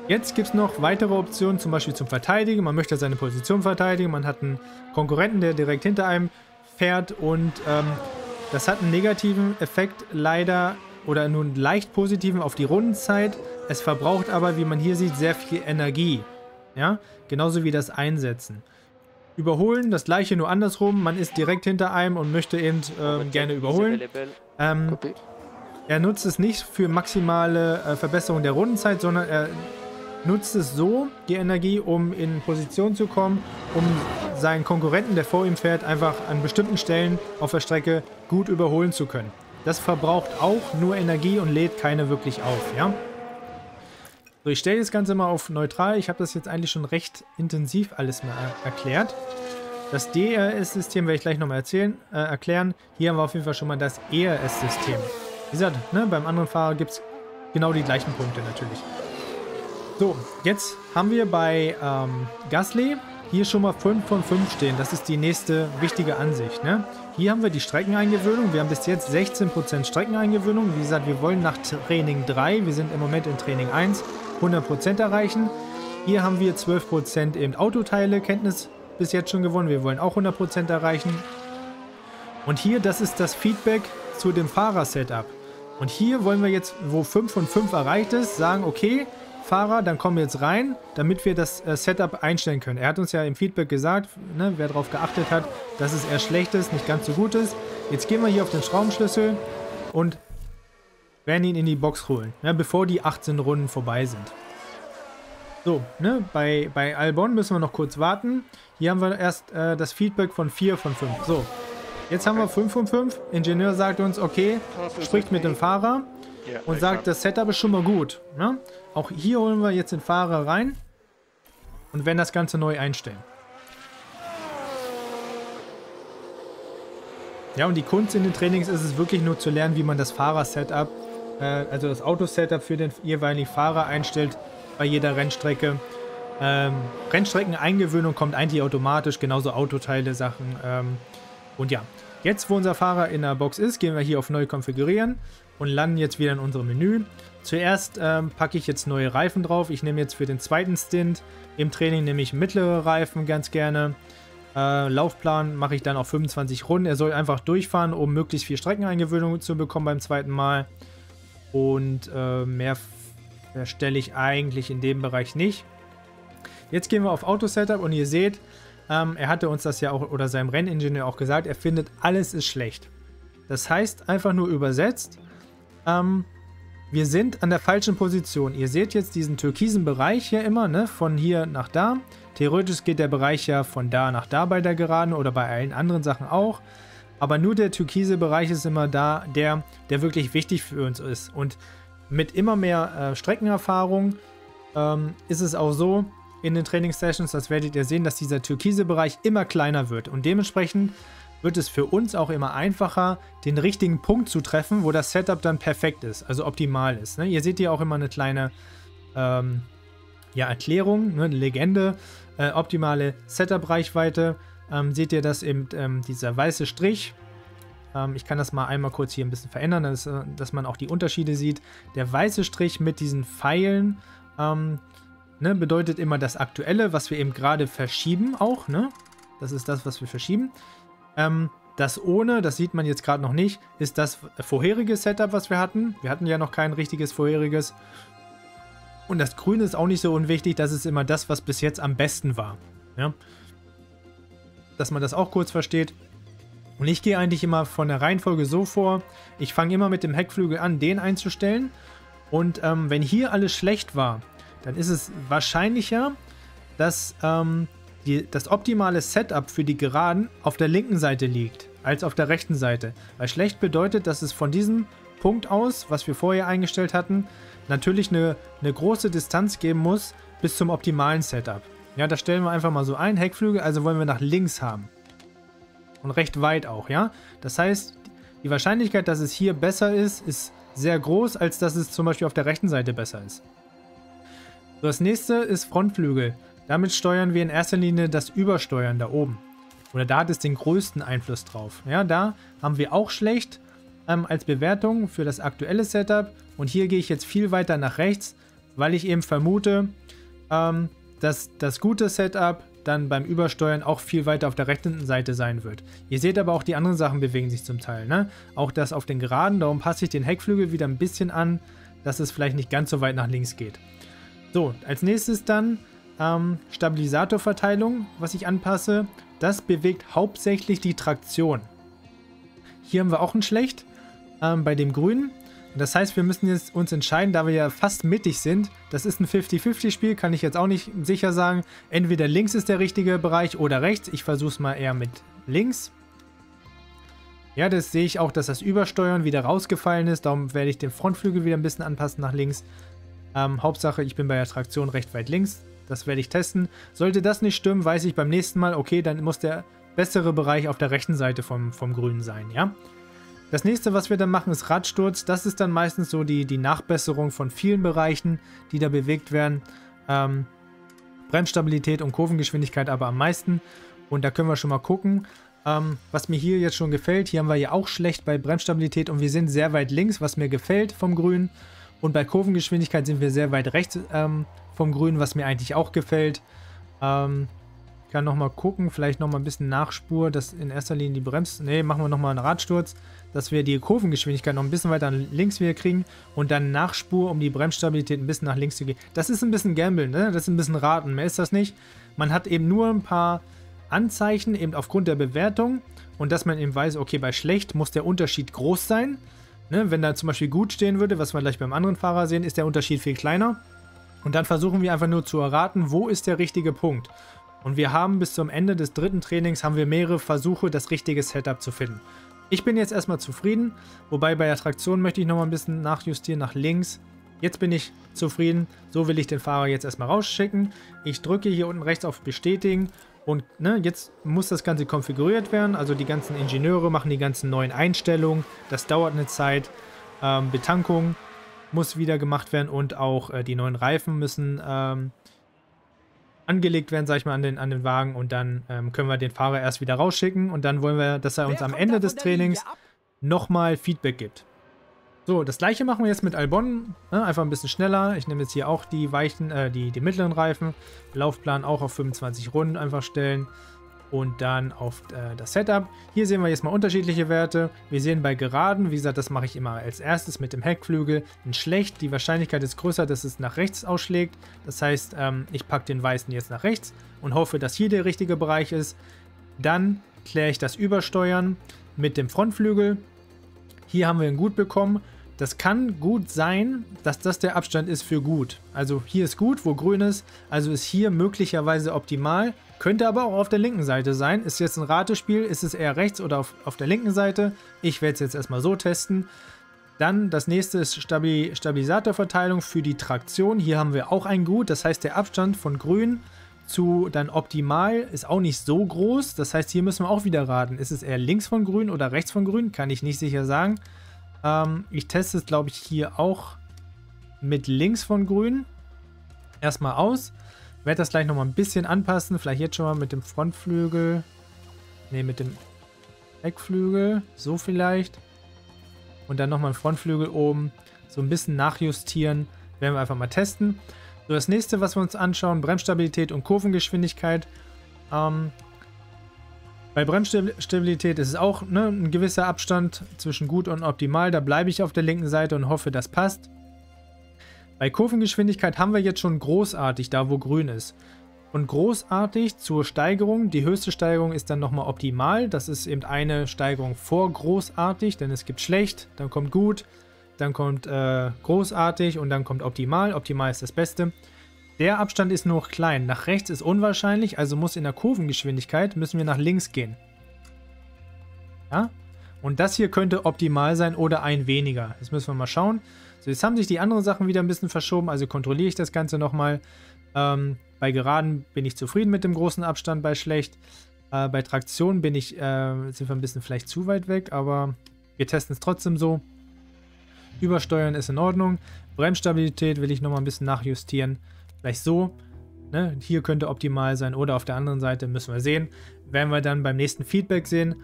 Speaker 1: Jetzt gibt es noch weitere Optionen, zum Beispiel zum Verteidigen. Man möchte seine Position verteidigen. Man hat einen Konkurrenten, der direkt hinter einem fährt und ähm, das hat einen negativen Effekt leider oder nur einen leicht positiven auf die Rundenzeit. Es verbraucht aber, wie man hier sieht, sehr viel Energie. Ja, genauso wie das Einsetzen. Überholen, das gleiche nur andersrum. Man ist direkt hinter einem und möchte eben äh, gerne überholen. Ähm, er nutzt es nicht für maximale äh, Verbesserung der Rundenzeit, sondern er nutzt es so, die Energie, um in Position zu kommen, um seinen Konkurrenten, der vor ihm fährt, einfach an bestimmten Stellen auf der Strecke gut überholen zu können. Das verbraucht auch nur Energie und lädt keine wirklich auf, ja? So, ich stelle das Ganze mal auf neutral. Ich habe das jetzt eigentlich schon recht intensiv alles mal erklärt. Das DRS-System werde ich gleich nochmal äh, erklären. Hier haben wir auf jeden Fall schon mal das ERS-System. Wie gesagt, ne, beim anderen Fahrer gibt es genau die gleichen Punkte natürlich. So, jetzt haben wir bei ähm, Gasly hier schon mal 5 von 5 stehen. Das ist die nächste wichtige Ansicht. Ne? Hier haben wir die Streckeneingewöhnung. Wir haben bis jetzt 16% Streckeneingewöhnung. Wie gesagt, wir wollen nach Training 3, wir sind im Moment in Training 1, 100% erreichen. Hier haben wir 12% eben Autoteile, Kenntnis bis jetzt schon gewonnen. Wir wollen auch 100% erreichen. Und hier, das ist das Feedback zu dem Fahrer-Setup. Und hier wollen wir jetzt, wo 5 von 5 erreicht ist, sagen, okay, Fahrer, dann kommen wir jetzt rein, damit wir das äh, Setup einstellen können. Er hat uns ja im Feedback gesagt, ne, wer darauf geachtet hat, dass es eher schlecht ist, nicht ganz so gut ist. Jetzt gehen wir hier auf den Schraubenschlüssel und werden ihn in die Box holen, ne, bevor die 18 Runden vorbei sind. So, ne, bei, bei Albon müssen wir noch kurz warten. Hier haben wir erst äh, das Feedback von 4 von 5. So, jetzt haben wir 5 von 5. Ingenieur sagt uns, okay, spricht mit dem Fahrer und sagt, das Setup ist schon mal gut. Ne? Auch hier holen wir jetzt den Fahrer rein und werden das Ganze neu einstellen. Ja, und die Kunst in den Trainings ist es wirklich nur zu lernen, wie man das Fahrer-Setup, äh, also das Auto-Setup für den jeweiligen Fahrer einstellt bei jeder Rennstrecke. Ähm, Rennstrecken-Eingewöhnung kommt eigentlich automatisch, genauso Autoteile, Sachen. Ähm, und ja, jetzt wo unser Fahrer in der Box ist, gehen wir hier auf Neu konfigurieren und landen jetzt wieder in unserem Menü. Zuerst ähm, packe ich jetzt neue Reifen drauf. Ich nehme jetzt für den zweiten Stint im Training nehme ich mittlere Reifen ganz gerne. Äh, Laufplan mache ich dann auf 25 Runden. Er soll einfach durchfahren, um möglichst viel Streckeneingewöhnung zu bekommen beim zweiten Mal. Und äh, mehr erstelle ich eigentlich in dem Bereich nicht. Jetzt gehen wir auf Auto-Setup und ihr seht, ähm, er hatte uns das ja auch, oder seinem Renningenieur auch gesagt, er findet, alles ist schlecht. Das heißt, einfach nur übersetzt, ähm, wir sind an der falschen Position. Ihr seht jetzt diesen türkisen Bereich hier immer, ne, von hier nach da. Theoretisch geht der Bereich ja von da nach da bei der Geraden oder bei allen anderen Sachen auch. Aber nur der türkise Bereich ist immer da, der, der wirklich wichtig für uns ist. Und mit immer mehr äh, Streckenerfahrung ähm, ist es auch so, in den Trainingssessions, das werdet ihr sehen, dass dieser türkise Bereich immer kleiner wird. Und dementsprechend wird es für uns auch immer einfacher, den richtigen Punkt zu treffen, wo das Setup dann perfekt ist, also optimal ist. Ne? Ihr seht hier auch immer eine kleine ähm, ja, Erklärung, ne? eine Legende, äh, optimale Setup-Reichweite. Ähm, seht ihr das eben, ähm, dieser weiße Strich. Ähm, ich kann das mal einmal kurz hier ein bisschen verändern, dass, äh, dass, man auch die Unterschiede sieht. Der weiße Strich mit diesen Pfeilen ähm, ne, bedeutet immer das Aktuelle, was wir eben gerade verschieben auch. Ne? Das ist das, was wir verschieben. Ähm, das ohne, das sieht man jetzt gerade noch nicht, ist das vorherige Setup, was wir hatten. Wir hatten ja noch kein richtiges vorheriges. Und das Grüne ist auch nicht so unwichtig, das ist immer das, was bis jetzt am besten war. Ja? Dass man das auch kurz versteht. Und ich gehe eigentlich immer von der Reihenfolge so vor, ich fange immer mit dem Heckflügel an, den einzustellen. Und ähm, wenn hier alles schlecht war, dann ist es wahrscheinlicher, dass ähm, die, das optimale Setup für die Geraden auf der linken Seite liegt, als auf der rechten Seite. Weil schlecht bedeutet, dass es von diesem Punkt aus, was wir vorher eingestellt hatten, natürlich eine, eine große Distanz geben muss bis zum optimalen Setup. Ja, das stellen wir einfach mal so ein. Heckflügel, also wollen wir nach links haben. Und recht weit auch, ja. Das heißt, die Wahrscheinlichkeit, dass es hier besser ist, ist sehr groß, als dass es zum Beispiel auf der rechten Seite besser ist. Das nächste ist Frontflügel. Damit steuern wir in erster Linie das Übersteuern da oben. Oder da hat es den größten Einfluss drauf. Ja, da haben wir auch schlecht ähm, als Bewertung für das aktuelle Setup. Und hier gehe ich jetzt viel weiter nach rechts, weil ich eben vermute, ähm, dass das gute Setup dann beim Übersteuern auch viel weiter auf der rechten Seite sein wird. Ihr seht aber auch, die anderen Sachen bewegen sich zum Teil. Ne? Auch das auf den Geraden, darum passe ich den Heckflügel wieder ein bisschen an, dass es vielleicht nicht ganz so weit nach links geht. So, als nächstes dann ähm, Stabilisatorverteilung, was ich anpasse. Das bewegt hauptsächlich die Traktion. Hier haben wir auch ein Schlecht ähm, bei dem Grünen. Das heißt, wir müssen jetzt uns entscheiden, da wir ja fast mittig sind. Das ist ein 50-50-Spiel, kann ich jetzt auch nicht sicher sagen. Entweder links ist der richtige Bereich oder rechts. Ich versuche es mal eher mit links. Ja, das sehe ich auch, dass das Übersteuern wieder rausgefallen ist. Darum werde ich den Frontflügel wieder ein bisschen anpassen nach links. Ähm, Hauptsache, ich bin bei der Traktion recht weit links. Das werde ich testen. Sollte das nicht stimmen, weiß ich beim nächsten Mal, okay, dann muss der bessere Bereich auf der rechten Seite vom, vom Grünen sein, ja? Das nächste, was wir dann machen, ist Radsturz. Das ist dann meistens so die, die Nachbesserung von vielen Bereichen, die da bewegt werden. Ähm, Bremsstabilität und Kurvengeschwindigkeit aber am meisten. Und da können wir schon mal gucken. Ähm, was mir hier jetzt schon gefällt, hier haben wir ja auch schlecht bei Bremsstabilität und wir sind sehr weit links, was mir gefällt vom Grün. Und bei Kurvengeschwindigkeit sind wir sehr weit rechts ähm, vom Grün, was mir eigentlich auch gefällt. Ähm, kann nochmal gucken, vielleicht nochmal ein bisschen Nachspur, dass in erster Linie die Brems... Ne, machen wir nochmal einen Radsturz, dass wir die Kurvengeschwindigkeit noch ein bisschen weiter links wieder kriegen und dann Nachspur, um die Bremsstabilität ein bisschen nach links zu gehen. Das ist ein bisschen Gamble, ne? Das ist ein bisschen Raten, mehr ist das nicht. Man hat eben nur ein paar Anzeichen, eben aufgrund der Bewertung und dass man eben weiß, okay, bei schlecht muss der Unterschied groß sein. Ne? Wenn da zum Beispiel gut stehen würde, was wir gleich beim anderen Fahrer sehen, ist der Unterschied viel kleiner. Und dann versuchen wir einfach nur zu erraten, wo ist der richtige Punkt. Und wir haben bis zum Ende des dritten Trainings haben wir mehrere Versuche, das richtige Setup zu finden. Ich bin jetzt erstmal zufrieden, wobei bei der Traktion möchte ich nochmal ein bisschen nachjustieren nach links. Jetzt bin ich zufrieden, so will ich den Fahrer jetzt erstmal rausschicken. Ich drücke hier unten rechts auf Bestätigen und ne, jetzt muss das Ganze konfiguriert werden. Also die ganzen Ingenieure machen die ganzen neuen Einstellungen. Das dauert eine Zeit. Ähm, Betankung muss wieder gemacht werden und auch äh, die neuen Reifen müssen ähm, angelegt werden, sag ich mal, an den, an den Wagen und dann ähm, können wir den Fahrer erst wieder rausschicken und dann wollen wir, dass er uns am Ende des Trainings nochmal Feedback gibt. So, das gleiche machen wir jetzt mit Albon. Ne? Einfach ein bisschen schneller. Ich nehme jetzt hier auch die weichen, äh, die, die mittleren Reifen. Laufplan auch auf 25 Runden einfach stellen. Und dann auf äh, das Setup. Hier sehen wir jetzt mal unterschiedliche Werte. Wir sehen bei Geraden, wie gesagt, das mache ich immer als erstes mit dem Heckflügel, ein schlecht. Die Wahrscheinlichkeit ist größer, dass es nach rechts ausschlägt. Das heißt, ähm, ich packe den weißen jetzt nach rechts und hoffe, dass hier der richtige Bereich ist. Dann kläre ich das Übersteuern mit dem Frontflügel. Hier haben wir ihn gut bekommen. Das kann gut sein, dass das der Abstand ist für gut. Also hier ist gut, wo grün ist. Also ist hier möglicherweise optimal. Könnte aber auch auf der linken Seite sein. Ist jetzt ein Ratespiel. Ist es eher rechts oder auf, auf der linken Seite? Ich werde es jetzt erstmal so testen. Dann das nächste ist Stabil Stabilisatorverteilung für die Traktion. Hier haben wir auch ein Gut. Das heißt, der Abstand von grün zu dann optimal ist auch nicht so groß. Das heißt, hier müssen wir auch wieder raten. Ist es eher links von grün oder rechts von grün? Kann ich nicht sicher sagen. Ähm, ich teste es, glaube ich, hier auch mit links von grün. Erstmal aus. Werde das gleich nochmal ein bisschen anpassen. Vielleicht jetzt schon mal mit dem Frontflügel. Ne, mit dem Heckflügel. So vielleicht. Und dann nochmal ein Frontflügel oben. So ein bisschen nachjustieren. Werden wir einfach mal testen. So, das nächste, was wir uns anschauen, Bremsstabilität und Kurvengeschwindigkeit. Ähm, bei Bremsstabilität ist es auch ne, ein gewisser Abstand zwischen gut und optimal. Da bleibe ich auf der linken Seite und hoffe, das passt. Bei Kurvengeschwindigkeit haben wir jetzt schon großartig, da wo grün ist. Und großartig zur Steigerung. Die höchste Steigerung ist dann nochmal optimal. Das ist eben eine Steigerung vor großartig, denn es gibt schlecht, dann kommt gut, dann kommt äh, großartig und dann kommt optimal. Optimal ist das Beste. Der Abstand ist nur klein. Nach rechts ist unwahrscheinlich, also muss in der Kurvengeschwindigkeit, müssen wir nach links gehen. Ja? Und das hier könnte optimal sein oder ein weniger. Das müssen wir mal schauen. So, jetzt haben sich die anderen Sachen wieder ein bisschen verschoben, also kontrolliere ich das Ganze nochmal. Ähm, bei Geraden bin ich zufrieden mit dem großen Abstand, bei schlecht. Äh, bei Traktion bin ich, äh, sind wir ein bisschen vielleicht zu weit weg, aber wir testen es trotzdem so. Übersteuern ist in Ordnung. Bremsstabilität will ich nochmal ein bisschen nachjustieren. Vielleicht so. Ne? Hier könnte optimal sein oder auf der anderen Seite müssen wir sehen. Werden wir dann beim nächsten Feedback sehen.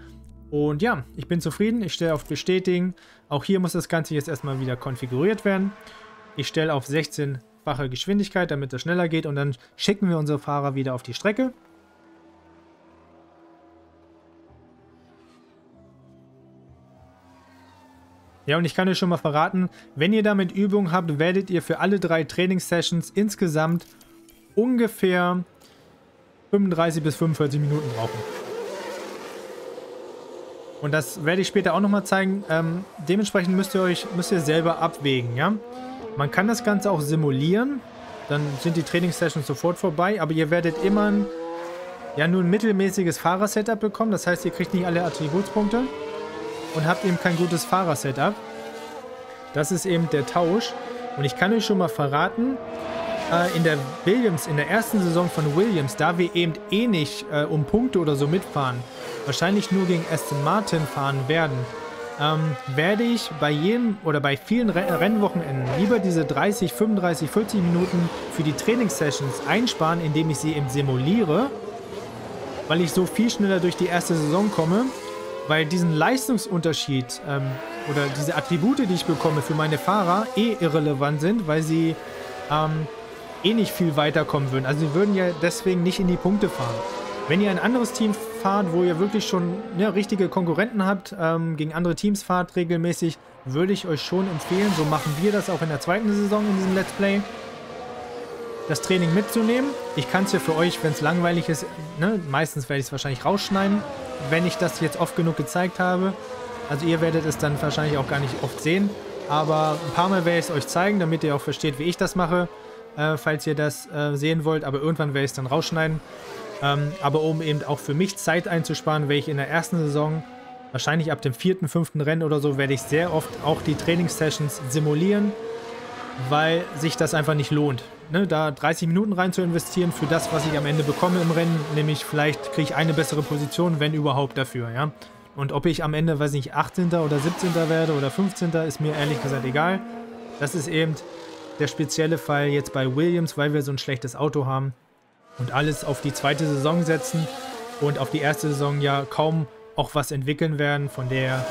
Speaker 1: Und ja, ich bin zufrieden. Ich stelle auf Bestätigen. Auch hier muss das Ganze jetzt erstmal wieder konfiguriert werden. Ich stelle auf 16-fache Geschwindigkeit, damit es schneller geht. Und dann schicken wir unsere Fahrer wieder auf die Strecke. Ja, und ich kann euch schon mal verraten, wenn ihr damit Übung habt, werdet ihr für alle drei Trainingssessions insgesamt ungefähr 35 bis 45 Minuten brauchen. Und das werde ich später auch nochmal zeigen. Ähm, dementsprechend müsst ihr euch müsst ihr selber abwägen, ja. Man kann das Ganze auch simulieren. Dann sind die Trainingssessions sofort vorbei. Aber ihr werdet immer ein, ja, nur ein mittelmäßiges Fahrersetup bekommen. Das heißt, ihr kriegt nicht alle Attributspunkte und habt eben kein gutes Fahrersetup. Das ist eben der Tausch. Und ich kann euch schon mal verraten, äh, in der Williams, in der ersten Saison von Williams, da wir eben eh nicht äh, um Punkte oder so mitfahren, wahrscheinlich nur gegen Aston Martin fahren werden, ähm, werde ich bei jedem oder bei vielen Re Rennwochenenden lieber diese 30, 35, 40 Minuten für die Trainingssessions einsparen, indem ich sie eben simuliere, weil ich so viel schneller durch die erste Saison komme weil diesen Leistungsunterschied ähm, oder diese Attribute, die ich bekomme für meine Fahrer, eh irrelevant sind, weil sie ähm, eh nicht viel weiterkommen würden. Also sie würden ja deswegen nicht in die Punkte fahren. Wenn ihr ein anderes Team fahrt, wo ihr wirklich schon ja, richtige Konkurrenten habt, ähm, gegen andere Teams fahrt regelmäßig, würde ich euch schon empfehlen, so machen wir das auch in der zweiten Saison in diesem Let's Play, das Training mitzunehmen. Ich kann es ja für euch, wenn es langweilig ist, ne, meistens werde ich es wahrscheinlich rausschneiden, wenn ich das jetzt oft genug gezeigt habe. Also ihr werdet es dann wahrscheinlich auch gar nicht oft sehen. Aber ein paar Mal werde ich es euch zeigen, damit ihr auch versteht, wie ich das mache, äh, falls ihr das äh, sehen wollt. Aber irgendwann werde ich es dann rausschneiden. Ähm, aber um eben auch für mich Zeit einzusparen, werde ich in der ersten Saison, wahrscheinlich ab dem vierten, fünften Rennen oder so, werde ich sehr oft auch die Trainingssessions simulieren, weil sich das einfach nicht lohnt ne, da 30 Minuten rein zu investieren für das, was ich am Ende bekomme im Rennen, nämlich vielleicht kriege ich eine bessere Position, wenn überhaupt dafür, ja. Und ob ich am Ende, weiß nicht, 18. oder 17. werde oder 15. ist mir ehrlich gesagt egal. Das ist eben der spezielle Fall jetzt bei Williams, weil wir so ein schlechtes Auto haben. und alles auf die zweite Saison setzen und auf die erste Saison ja kaum auch was entwickeln werden. Von der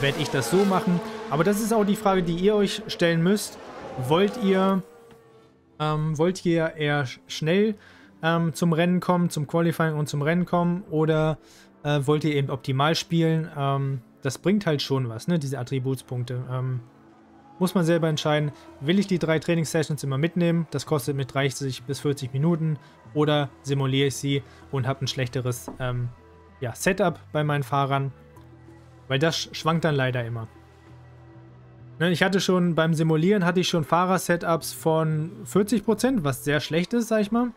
Speaker 1: werde ich das so machen. Aber das ist auch die Frage, die ihr euch stellen müsst. Wollt ihr, ähm, wollt ihr eher schnell ähm, zum Rennen kommen, zum Qualifying und zum Rennen kommen oder äh, wollt ihr eben optimal spielen? Ähm, das bringt halt schon was, ne, diese Attributspunkte. Ähm, muss man selber entscheiden, will ich die drei Trainingssessions immer mitnehmen, das kostet mit 30 bis 40 Minuten, oder simuliere ich sie und habe ein schlechteres ähm, ja, Setup bei meinen Fahrern, weil das schwankt dann leider immer. Ne, ich hatte schon beim Simulieren hatte ich schon Fahrer-Setups von 40%, was sehr schlecht ist, sag ich mal.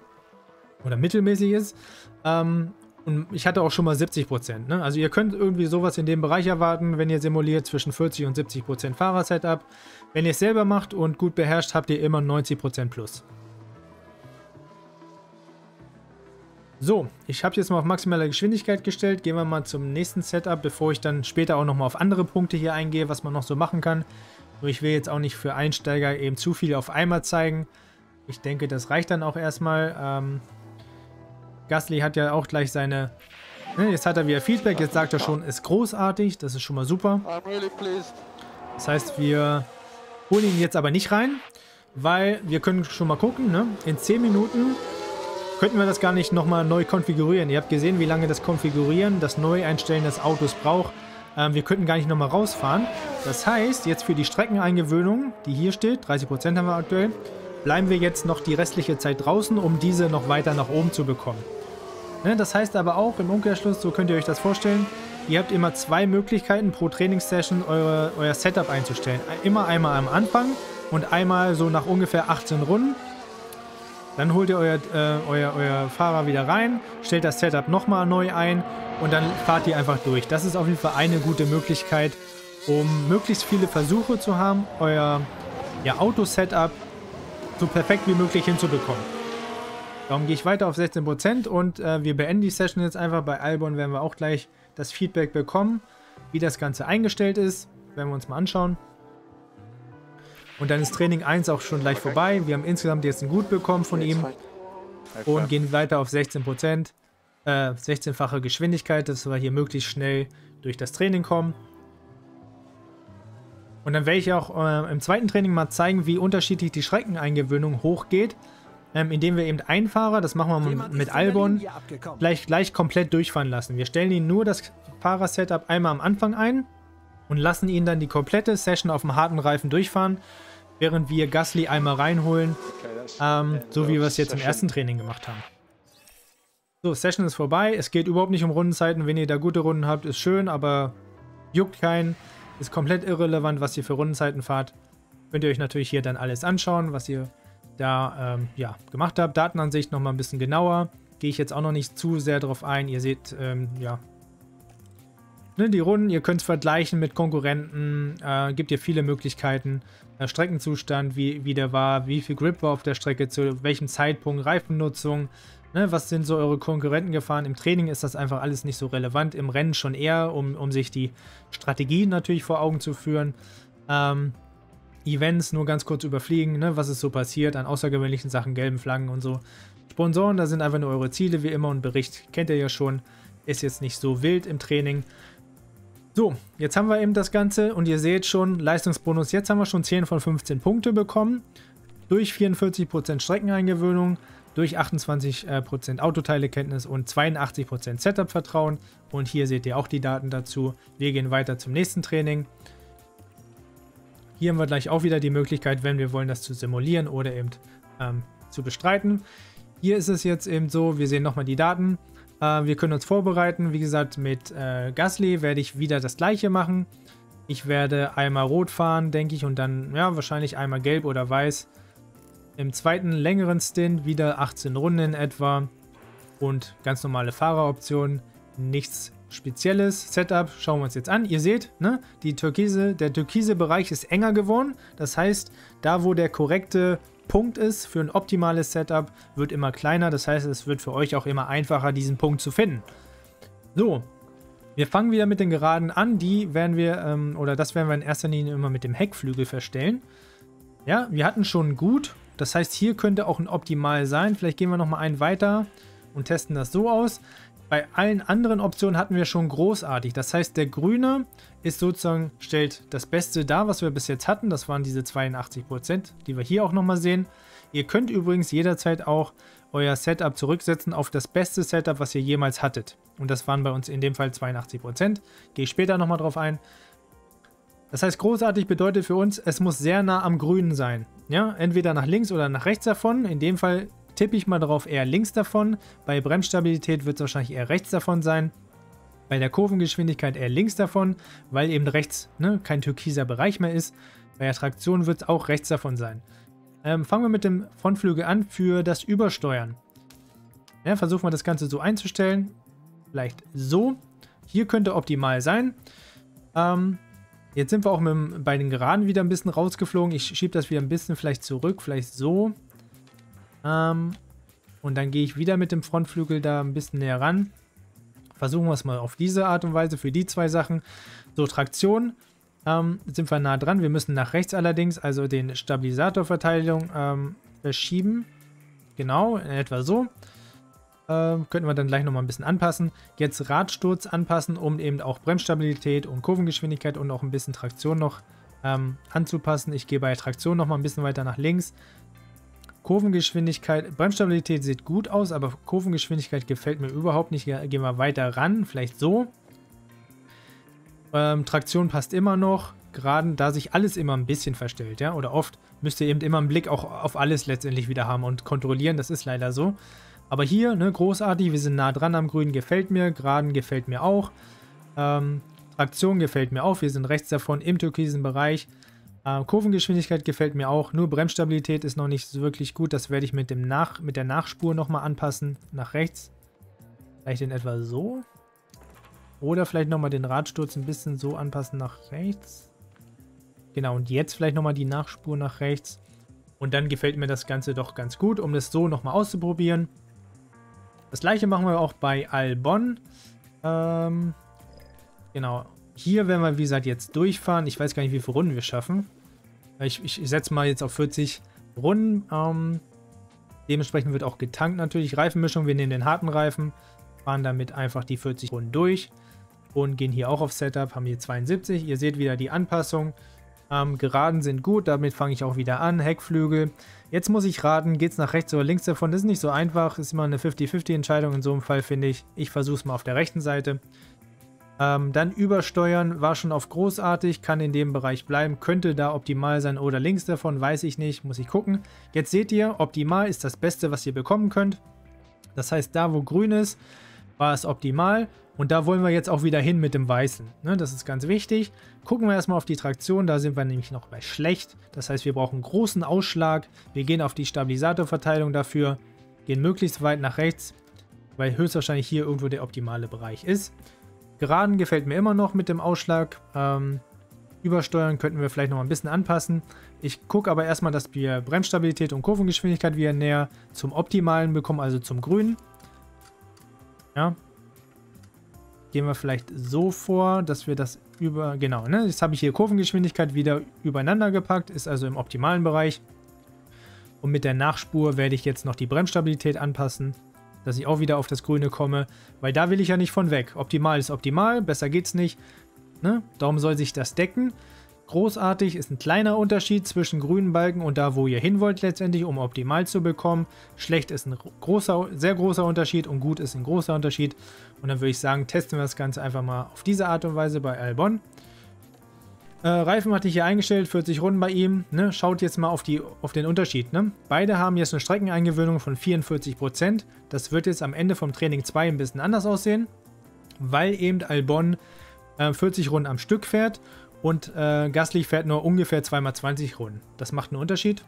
Speaker 1: Oder mittelmäßig ist. Ähm, und ich hatte auch schon mal 70%. Ne? Also ihr könnt irgendwie sowas in dem Bereich erwarten, wenn ihr simuliert zwischen 40 und 70% Fahrer-Setup. Wenn ihr es selber macht und gut beherrscht, habt ihr immer 90% plus. So, ich habe jetzt mal auf maximale Geschwindigkeit gestellt. Gehen wir mal zum nächsten Setup, bevor ich dann später auch nochmal auf andere Punkte hier eingehe, was man noch so machen kann. Nur ich will jetzt auch nicht für Einsteiger eben zu viel auf einmal zeigen. Ich denke, das reicht dann auch erstmal. Ähm, Gasly hat ja auch gleich seine... Ne, jetzt hat er wieder Feedback, jetzt sagt er schon, ist großartig, das ist schon mal super. Das heißt, wir holen ihn jetzt aber nicht rein, weil wir können schon mal gucken, ne? in 10 Minuten könnten wir das gar nicht nochmal neu konfigurieren. Ihr habt gesehen, wie lange das Konfigurieren, das Neueinstellen des Autos braucht. Ähm, wir könnten gar nicht nochmal rausfahren. Das heißt, jetzt für die Streckeneingewöhnung, die hier steht, 30% haben wir aktuell, bleiben wir jetzt noch die restliche Zeit draußen, um diese noch weiter nach oben zu bekommen. Ne, das heißt aber auch im Umkehrschluss, so könnt ihr euch das vorstellen, ihr habt immer zwei Möglichkeiten pro Trainingssession euer Setup einzustellen. Immer einmal am Anfang und einmal so nach ungefähr 18 Runden. Dann holt ihr euer, äh, euer, euer Fahrer wieder rein, stellt das Setup nochmal neu ein und dann fahrt ihr einfach durch. Das ist auf jeden Fall eine gute Möglichkeit, um möglichst viele Versuche zu haben, euer ja, Auto-Setup so perfekt wie möglich hinzubekommen. Darum gehe ich weiter auf 16% und äh, wir beenden die Session jetzt einfach. Bei Albon werden wir auch gleich das Feedback bekommen, wie das Ganze eingestellt ist. Werden wir uns mal anschauen. Und dann ist Training 1 auch schon gleich vorbei. Wir haben insgesamt jetzt ein Gut bekommen von ihm. Und gehen weiter auf 16%. Äh, 16-fache Geschwindigkeit, dass wir hier möglichst schnell durch das Training kommen. Und dann werde ich auch äh, im zweiten Training mal zeigen, wie unterschiedlich die Schreckeneingewöhnung hochgeht. Ähm, indem wir eben einen Fahrer, das machen wir mit Albon, gleich, gleich komplett durchfahren lassen. Wir stellen ihn nur das Fahrer-Setup einmal am Anfang ein und lassen ihn dann die komplette Session auf dem harten Reifen durchfahren, während wir Gasly einmal reinholen, ähm, so wie wir es jetzt im ersten Training gemacht haben. So, Session ist vorbei. Es geht überhaupt nicht um Rundenzeiten. Wenn ihr da gute Runden habt, ist schön, aber juckt keinen. Ist komplett irrelevant, was ihr für Rundenzeiten fahrt. Könnt ihr euch natürlich hier dann alles anschauen, was ihr da ähm, ja, gemacht habt. Datenansicht nochmal ein bisschen genauer. Gehe ich jetzt auch noch nicht zu sehr drauf ein. Ihr seht, ähm, ja, ne, die Runden, ihr könnt es vergleichen mit Konkurrenten, äh, gibt ihr viele Möglichkeiten. Äh, Streckenzustand, wie, wie der war, wie viel Grip war auf der Strecke, zu welchem Zeitpunkt, Reifennutzung, ne, was sind so eure Konkurrenten gefahren. Im Training ist das einfach alles nicht so relevant, im Rennen schon eher, um, um sich die Strategie natürlich vor Augen zu führen. Ähm, Events nur ganz kurz überfliegen, ne, was ist so passiert an außergewöhnlichen Sachen, gelben Flaggen und so. Sponsoren, da sind einfach nur eure Ziele wie immer und Bericht kennt ihr ja schon. Ist jetzt nicht so wild im Training. So, jetzt haben wir eben das Ganze und ihr seht schon, Leistungsbonus, jetzt haben wir schon 10 von 15 Punkte bekommen. Durch 44% Streckeneingewöhnung, durch 28% Autoteilekenntnis und 82% Setup-Vertrauen. Und hier seht ihr auch die Daten dazu. Wir gehen weiter zum nächsten Training. Hier haben wir gleich auch wieder die Möglichkeit, wenn wir wollen, das zu simulieren oder eben ähm, zu bestreiten. Hier ist es jetzt eben so, wir sehen nochmal die Daten. Äh, wir können uns vorbereiten. Wie gesagt, mit äh, Gasly werde ich wieder das gleiche machen. Ich werde einmal rot fahren, denke ich, und dann ja wahrscheinlich einmal gelb oder weiß. Im zweiten längeren Stint wieder 18 Runden in etwa und ganz normale Fahreroptionen. Nichts Spezielles. Setup schauen wir uns jetzt an. Ihr seht, ne, die türkise, der türkise Bereich ist enger geworden. Das heißt, da wo der korrekte Punkt ist für ein optimales Setup, wird immer kleiner. Das heißt, es wird für euch auch immer einfacher, diesen Punkt zu finden. So, wir fangen wieder mit den Geraden an. Die werden wir, ähm, oder das werden wir in erster Linie immer mit dem Heckflügel verstellen. Ja, wir hatten schon gut Das heißt, hier könnte auch ein Optimal sein. Vielleicht gehen wir nochmal einen weiter und testen das so aus. Bei allen anderen Optionen hatten wir schon großartig. Das heißt, der grüne ist sozusagen, stellt das Beste dar, was wir bis jetzt hatten. Das waren diese 82%, die wir hier auch nochmal sehen. Ihr könnt übrigens jederzeit auch euer Setup zurücksetzen auf das beste Setup, was ihr jemals hattet. Und das waren bei uns in dem Fall 82%. Gehe ich später nochmal drauf ein. Das heißt, großartig bedeutet für uns, es muss sehr nah am Grünen sein. Ja, entweder nach links oder nach rechts davon. In dem Fall tippe ich mal darauf eher links davon. Bei Bremsstabilität wird es wahrscheinlich eher rechts davon sein. Bei der Kurvengeschwindigkeit eher links davon, weil eben rechts ne, kein türkiser Bereich mehr ist. Bei der Traktion wird es auch rechts davon sein. Ähm, fangen wir mit dem Frontflügel an für das Übersteuern. Ja, versuchen wir das Ganze so einzustellen. Vielleicht so. Hier könnte optimal sein. Ähm, jetzt sind wir auch mit, bei den Geraden wieder ein bisschen rausgeflogen. Ich schiebe das wieder ein bisschen vielleicht zurück, vielleicht so. Ähm, und dann gehe ich wieder mit dem Frontflügel da ein bisschen näher ran. Versuchen wir es mal auf diese Art und Weise für die zwei Sachen. So, Traktion ähm, sind wir nah dran. Wir müssen nach rechts allerdings, also den Stabilisatorverteilung ähm, verschieben. Genau, in etwa so. Ähm, könnten wir dann gleich nochmal ein bisschen anpassen. Jetzt Radsturz anpassen, um eben auch Bremsstabilität und Kurvengeschwindigkeit und auch ein bisschen Traktion noch ähm, anzupassen. Ich gehe bei Traktion nochmal ein bisschen weiter nach links. Kurvengeschwindigkeit, Bremsstabilität sieht gut aus, aber Kurvengeschwindigkeit gefällt mir überhaupt nicht. Gehen wir weiter ran, vielleicht so. Ähm, Traktion passt immer noch, gerade da sich alles immer ein bisschen verstellt, ja, oder oft müsst ihr eben immer einen Blick auch auf alles letztendlich wieder haben und kontrollieren, das ist leider so. Aber hier, ne, großartig, wir sind nah dran am Grünen, gefällt mir, Geraden gefällt mir auch. Ähm, Traktion gefällt mir auch, wir sind rechts davon im türkisen Bereich. Äh, Kurvengeschwindigkeit gefällt mir auch, nur Bremsstabilität ist noch nicht so wirklich gut, das werde ich mit, dem Nach mit der Nachspur nochmal anpassen, nach rechts. Vielleicht in etwa so. Oder vielleicht nochmal den Radsturz ein bisschen so anpassen nach rechts. Genau, und jetzt vielleicht nochmal die Nachspur nach rechts. Und dann gefällt mir das Ganze doch ganz gut, um das so nochmal auszuprobieren. Das gleiche machen wir auch bei Albon. Ähm, genau. Hier werden wir, wie gesagt, jetzt durchfahren. Ich weiß gar nicht, wie viele Runden wir schaffen. Ich, ich setze mal jetzt auf 40 Runden. Ähm, dementsprechend wird auch getankt natürlich. Reifenmischung, wir nehmen den harten Reifen, fahren damit einfach die 40 Runden durch und gehen hier auch auf Setup, haben hier 72. Ihr seht wieder die Anpassung. Ähm, Geraden sind gut, damit fange ich auch wieder an. Heckflügel. Jetzt muss ich raten, geht es nach rechts oder links davon. Das ist nicht so einfach, ist immer eine 50-50 Entscheidung in so einem Fall, finde ich. Ich versuche es mal auf der rechten Seite. Ähm, dann übersteuern, war schon auf großartig, kann in dem Bereich bleiben, könnte da optimal sein oder links davon, weiß ich nicht, muss ich gucken. Jetzt seht ihr, optimal ist das Beste, was ihr bekommen könnt. Das heißt, da wo grün ist, war es optimal. Und da wollen wir jetzt auch wieder hin mit dem Weißen. Ne, das ist ganz wichtig. Gucken wir erstmal auf die Traktion. Da sind wir nämlich noch bei schlecht. Das heißt, wir brauchen großen Ausschlag. Wir gehen auf die Stabilisatorverteilung dafür. Gehen möglichst weit nach rechts, weil höchstwahrscheinlich hier irgendwo der optimale Bereich ist. Geraden gefällt mir immer noch mit dem Ausschlag. Ähm, übersteuern könnten wir vielleicht noch ein bisschen anpassen. Ich gucke aber erstmal, dass wir Bremsstabilität und Kurvengeschwindigkeit wieder näher zum Optimalen bekommen, also zum Grünen. Ja. Gehen wir vielleicht so vor, dass wir das über... Genau, ne? Jetzt habe ich hier Kurvengeschwindigkeit wieder übereinander gepackt, ist also im optimalen Bereich. Und mit der Nachspur werde ich jetzt noch die Bremsstabilität anpassen, dass ich auch wieder auf das Grüne komme, weil da will ich ja nicht von weg. Optimal ist optimal, besser geht's nicht. Ne? Darum soll sich das decken. Großartig ist ein kleiner Unterschied zwischen grünen Balken und da, wo ihr hin wollt letztendlich, um optimal zu bekommen. Schlecht ist ein großer, sehr großer Unterschied und gut ist ein großer Unterschied. Und dann würde ich sagen, testen wir das Ganze einfach mal auf diese Art und Weise bei Albon. Äh, Reifen hatte ich hier eingestellt, 40 Runden bei ihm. Ne? Schaut jetzt mal auf, die, auf den Unterschied. Ne? Beide haben jetzt eine Streckeneingewöhnung von 44%. Das wird jetzt am Ende vom Training 2 ein bisschen anders aussehen, weil eben Albon äh, 40 Runden am Stück fährt und äh, Gasly fährt nur ungefähr 2x20 Runden. Das macht einen Unterschied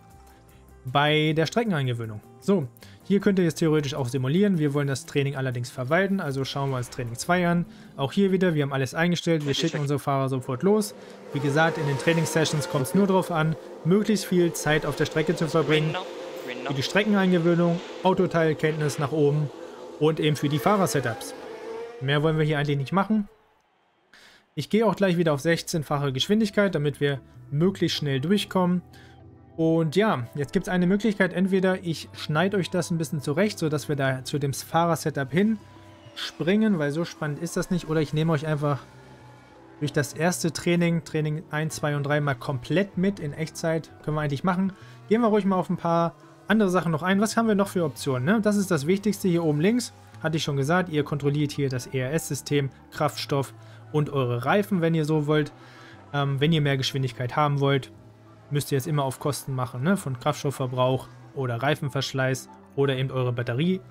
Speaker 1: bei der Streckeneingewöhnung. So, hier könnt ihr jetzt theoretisch auch simulieren. Wir wollen das Training allerdings verwalten, also schauen wir uns Training 2 an. Auch hier wieder, wir haben alles eingestellt, wir schicken unsere Fahrer sofort los. Wie gesagt, in den Trainingssessions kommt es nur darauf an, möglichst viel Zeit auf der Strecke zu verbringen. Für die Streckeneingewöhnung, Autoteilkenntnis nach oben und eben für die Fahrersetups. Mehr wollen wir hier eigentlich nicht machen. Ich gehe auch gleich wieder auf 16-fache Geschwindigkeit, damit wir möglichst schnell durchkommen. Und ja, jetzt gibt es eine Möglichkeit. Entweder ich schneide euch das ein bisschen zurecht, sodass wir da zu dem Fahrer-Setup hin springen, weil so spannend ist das nicht. Oder ich nehme euch einfach durch das erste Training, Training 1, 2 und 3 mal komplett mit in Echtzeit. Können wir eigentlich machen. Gehen wir ruhig mal auf ein paar andere Sachen noch ein. Was haben wir noch für Optionen? Ne? Das ist das Wichtigste hier oben links. Hatte ich schon gesagt, ihr kontrolliert hier das ERS-System, Kraftstoff und eure Reifen, wenn ihr so wollt. Ähm, wenn ihr mehr Geschwindigkeit haben wollt, müsst ihr es immer auf Kosten machen, ne? von Kraftstoffverbrauch oder Reifenverschleiß oder eben eure Batterie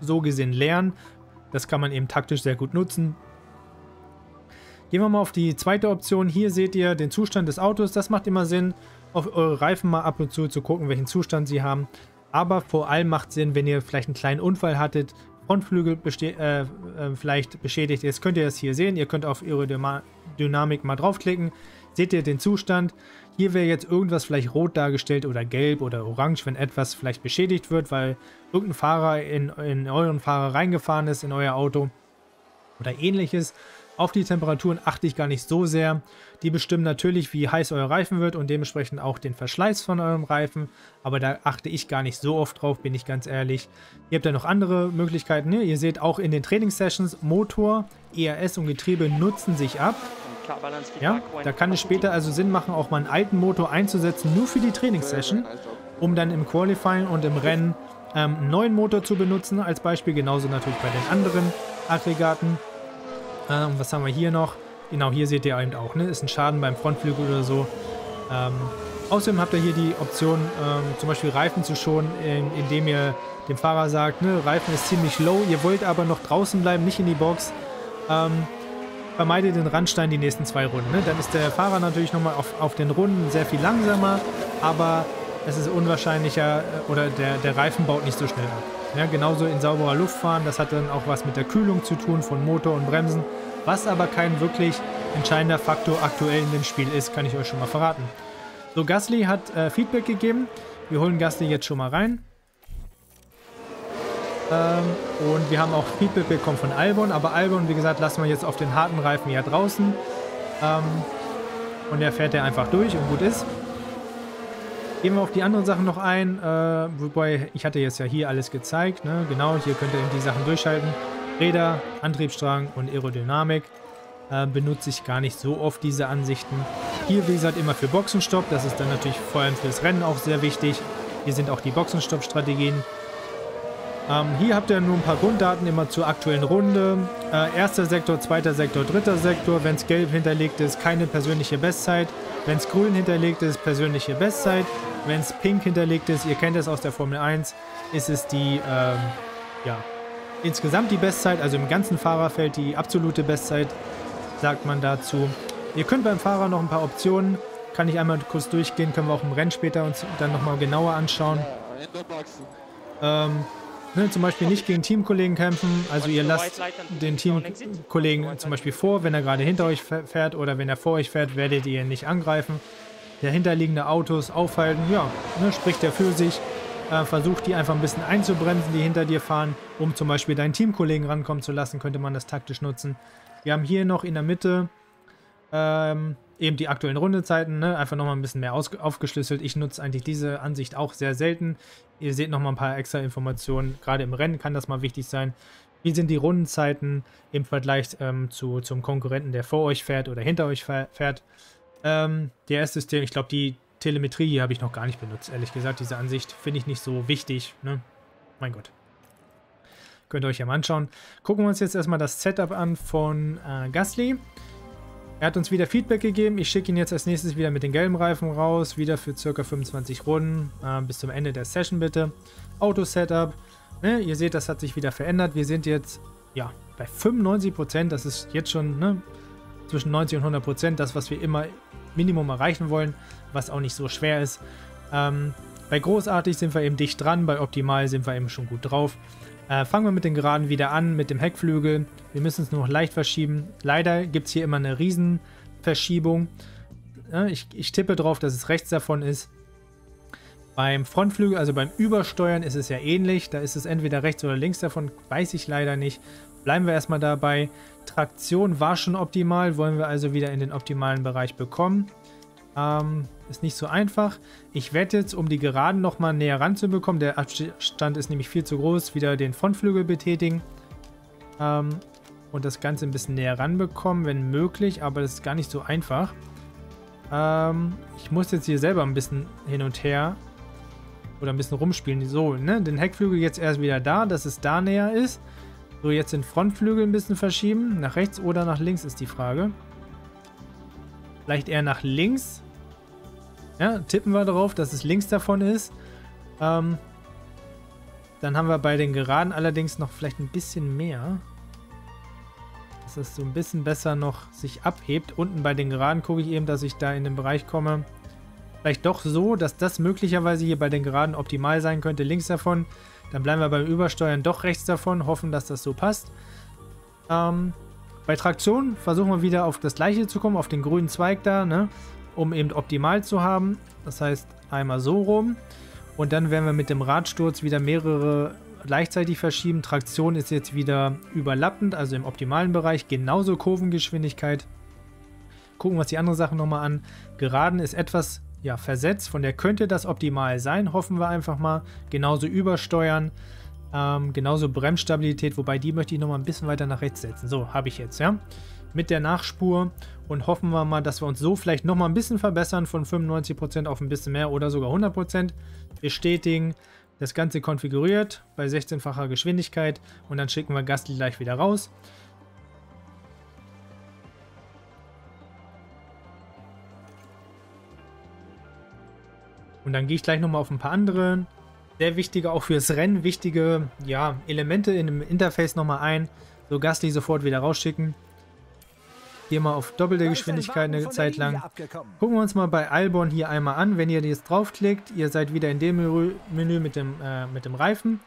Speaker 1: so gesehen leeren. Das kann man eben taktisch sehr gut nutzen. Gehen wir mal auf die zweite Option. Hier seht ihr den Zustand des Autos. Das macht immer Sinn, auf eure Reifen mal ab und zu zu gucken, welchen Zustand sie haben. Aber vor allem macht Sinn, wenn ihr vielleicht einen kleinen Unfall hattet, Frontflügel äh, äh, vielleicht beschädigt ist, könnt ihr das hier sehen. Ihr könnt auf Aerodynamik mal draufklicken. Seht ihr den Zustand? Hier wäre jetzt irgendwas vielleicht rot dargestellt oder gelb oder orange, wenn etwas vielleicht beschädigt wird, weil irgendein Fahrer in, in euren Fahrer reingefahren ist, in euer Auto oder ähnliches. Auf die Temperaturen achte ich gar nicht so sehr. Die bestimmen natürlich, wie heiß euer Reifen wird und dementsprechend auch den Verschleiß von eurem Reifen. Aber da achte ich gar nicht so oft drauf, bin ich ganz ehrlich. Ihr habt ja noch andere Möglichkeiten. Ne? Ihr seht auch in den Trainingssessions, Motor, ERS und Getriebe nutzen sich ab. Ja, da kann es später also Sinn machen, auch mal einen alten Motor einzusetzen, nur für die Trainingssession, um dann im Qualifying und im Rennen ähm, einen neuen Motor zu benutzen, als Beispiel. Genauso natürlich bei den anderen Aggregaten. Ähm, was haben wir hier noch? Genau, hier seht ihr eben auch, ne? Ist ein Schaden beim Frontflügel oder so. Ähm, außerdem habt ihr hier die Option, ähm, zum Beispiel Reifen zu schonen, in, indem ihr dem Fahrer sagt, ne, Reifen ist ziemlich low, ihr wollt aber noch draußen bleiben, nicht in die Box. Ähm, vermeide den Randstein die nächsten zwei Runden. Ne? Dann ist der Fahrer natürlich nochmal auf, auf den Runden sehr viel langsamer, aber es ist unwahrscheinlicher äh, oder der, der Reifen baut nicht so schnell ab. Ja, genauso in sauberer Luft fahren, das hat dann auch was mit der Kühlung zu tun von Motor und Bremsen, was aber kein wirklich entscheidender Faktor aktuell in dem Spiel ist, kann ich euch schon mal verraten. So, Gasly hat äh, Feedback gegeben. Wir holen Gasly jetzt schon mal rein. Ähm, und wir haben auch Feedback bekommen von Albon, aber Albon, wie gesagt, lassen wir jetzt auf den harten Reifen ja draußen. Ähm, und der fährt er einfach durch und gut ist. Gehen wir auf die anderen Sachen noch ein, äh, wobei ich hatte jetzt ja hier alles gezeigt. Ne? Genau, hier könnt ihr eben die Sachen durchschalten. Räder, Antriebsstrang und Aerodynamik äh, benutze ich gar nicht so oft diese Ansichten. Hier, wie gesagt, immer für Boxenstopp. Das ist dann natürlich vor allem fürs Rennen auch sehr wichtig. Hier sind auch die Boxenstopp-Strategien. Ähm, hier habt ihr nur ein paar Grunddaten immer zur aktuellen Runde. Äh, erster Sektor, zweiter Sektor, dritter Sektor. Wenn es gelb hinterlegt ist, keine persönliche Bestzeit. Wenn es grün hinterlegt ist, persönliche Bestzeit. Wenn es pink hinterlegt ist, ihr kennt es aus der Formel 1, ist es die, ähm, ja, insgesamt die Bestzeit, also im ganzen Fahrerfeld die absolute Bestzeit, sagt man dazu. Ihr könnt beim Fahrer noch ein paar Optionen, kann ich einmal kurz durchgehen, können wir auch im Rennen später uns dann nochmal genauer anschauen. Ähm, ne, zum Beispiel nicht gegen Teamkollegen kämpfen, also ihr lasst den Teamkollegen zum Beispiel vor, wenn er gerade hinter euch fährt oder wenn er vor euch fährt, werdet ihr ihn nicht angreifen dahinterliegende Autos aufhalten. Ja, ne, spricht er für sich. Äh, versucht die einfach ein bisschen einzubremsen, die hinter dir fahren, um zum Beispiel deinen Teamkollegen rankommen zu lassen, könnte man das taktisch nutzen. Wir haben hier noch in der Mitte ähm, eben die aktuellen Rundezeiten, ne? einfach nochmal ein bisschen mehr aufgeschlüsselt. Ich nutze eigentlich diese Ansicht auch sehr selten. Ihr seht nochmal ein paar extra Informationen. Gerade im Rennen kann das mal wichtig sein. Wie sind die Rundenzeiten im Vergleich ähm, zu, zum Konkurrenten, der vor euch fährt oder hinter euch fährt? Ähm, DS-System, ich glaube, die Telemetrie hier habe ich noch gar nicht benutzt, ehrlich gesagt. Diese Ansicht finde ich nicht so wichtig. Ne? Mein Gott. Könnt ihr euch ja mal anschauen. Gucken wir uns jetzt erstmal das Setup an von äh, Gasly. Er hat uns wieder Feedback gegeben. Ich schicke ihn jetzt als nächstes wieder mit den gelben Reifen raus. Wieder für ca. 25 Runden. Äh, bis zum Ende der Session bitte. Auto-Setup. Ne, ihr seht, das hat sich wieder verändert. Wir sind jetzt ja, bei 95%. Das ist jetzt schon ne, zwischen 90 und 100%. Das, was wir immer Minimum erreichen wollen, was auch nicht so schwer ist. Ähm, bei großartig sind wir eben dicht dran, bei optimal sind wir eben schon gut drauf. Äh, fangen wir mit den Geraden wieder an, mit dem Heckflügel. Wir müssen es nur noch leicht verschieben. Leider gibt es hier immer eine Riesenverschiebung. Ja, ich, ich tippe drauf, dass es rechts davon ist. Beim Frontflügel, also beim Übersteuern, ist es ja ähnlich. Da ist es entweder rechts oder links davon, weiß ich leider nicht. Bleiben wir erstmal dabei. Traktion war schon optimal, wollen wir also wieder in den optimalen Bereich bekommen. Ähm, ist nicht so einfach. Ich werde jetzt, um die Geraden nochmal näher ranzubekommen, der Abstand ist nämlich viel zu groß, wieder den Frontflügel betätigen. Ähm, und das Ganze ein bisschen näher ranbekommen, wenn möglich, aber das ist gar nicht so einfach. Ähm, ich muss jetzt hier selber ein bisschen hin und her oder ein bisschen rumspielen. So, ne, den Heckflügel jetzt erst wieder da, dass es da näher ist. So, jetzt den Frontflügel ein bisschen verschieben. Nach rechts oder nach links ist die Frage. Vielleicht eher nach links. Ja, tippen wir darauf, dass es links davon ist. Ähm, dann haben wir bei den Geraden allerdings noch vielleicht ein bisschen mehr dass es so ein bisschen besser noch sich abhebt. Unten bei den Geraden gucke ich eben, dass ich da in den Bereich komme. Vielleicht doch so, dass das möglicherweise hier bei den Geraden optimal sein könnte, links davon. Dann bleiben wir beim Übersteuern doch rechts davon, hoffen, dass das so passt. Ähm, bei Traktion versuchen wir wieder auf das gleiche zu kommen, auf den grünen Zweig da, ne? Um eben optimal zu haben. Das heißt, einmal so rum. Und dann werden wir mit dem Radsturz wieder mehrere gleichzeitig verschieben. Traktion ist jetzt wieder überlappend, also im optimalen Bereich. Genauso Kurvengeschwindigkeit. Gucken wir uns die andere Sache nochmal an. Geraden ist etwas ja, versetzt, von der könnte das optimal sein, hoffen wir einfach mal. Genauso übersteuern, ähm, genauso Bremsstabilität, wobei die möchte ich nochmal ein bisschen weiter nach rechts setzen. So, habe ich jetzt, ja. Mit der Nachspur und hoffen wir mal, dass wir uns so vielleicht nochmal ein bisschen verbessern von 95% auf ein bisschen mehr oder sogar 100%. Bestätigen das Ganze konfiguriert bei 16-facher Geschwindigkeit und dann schicken wir Gastly gleich wieder raus. Und dann gehe ich gleich nochmal auf ein paar andere, sehr wichtige, auch fürs Rennen wichtige ja, Elemente in dem Interface nochmal ein. So Gastly sofort wieder rausschicken. Hier mal auf doppelte Geschwindigkeit eine Zeit lang. Gucken wir uns mal bei Albon hier einmal an. Wenn ihr jetzt draufklickt, ihr seid wieder in dem Menü mit dem, äh, mit dem Reifen.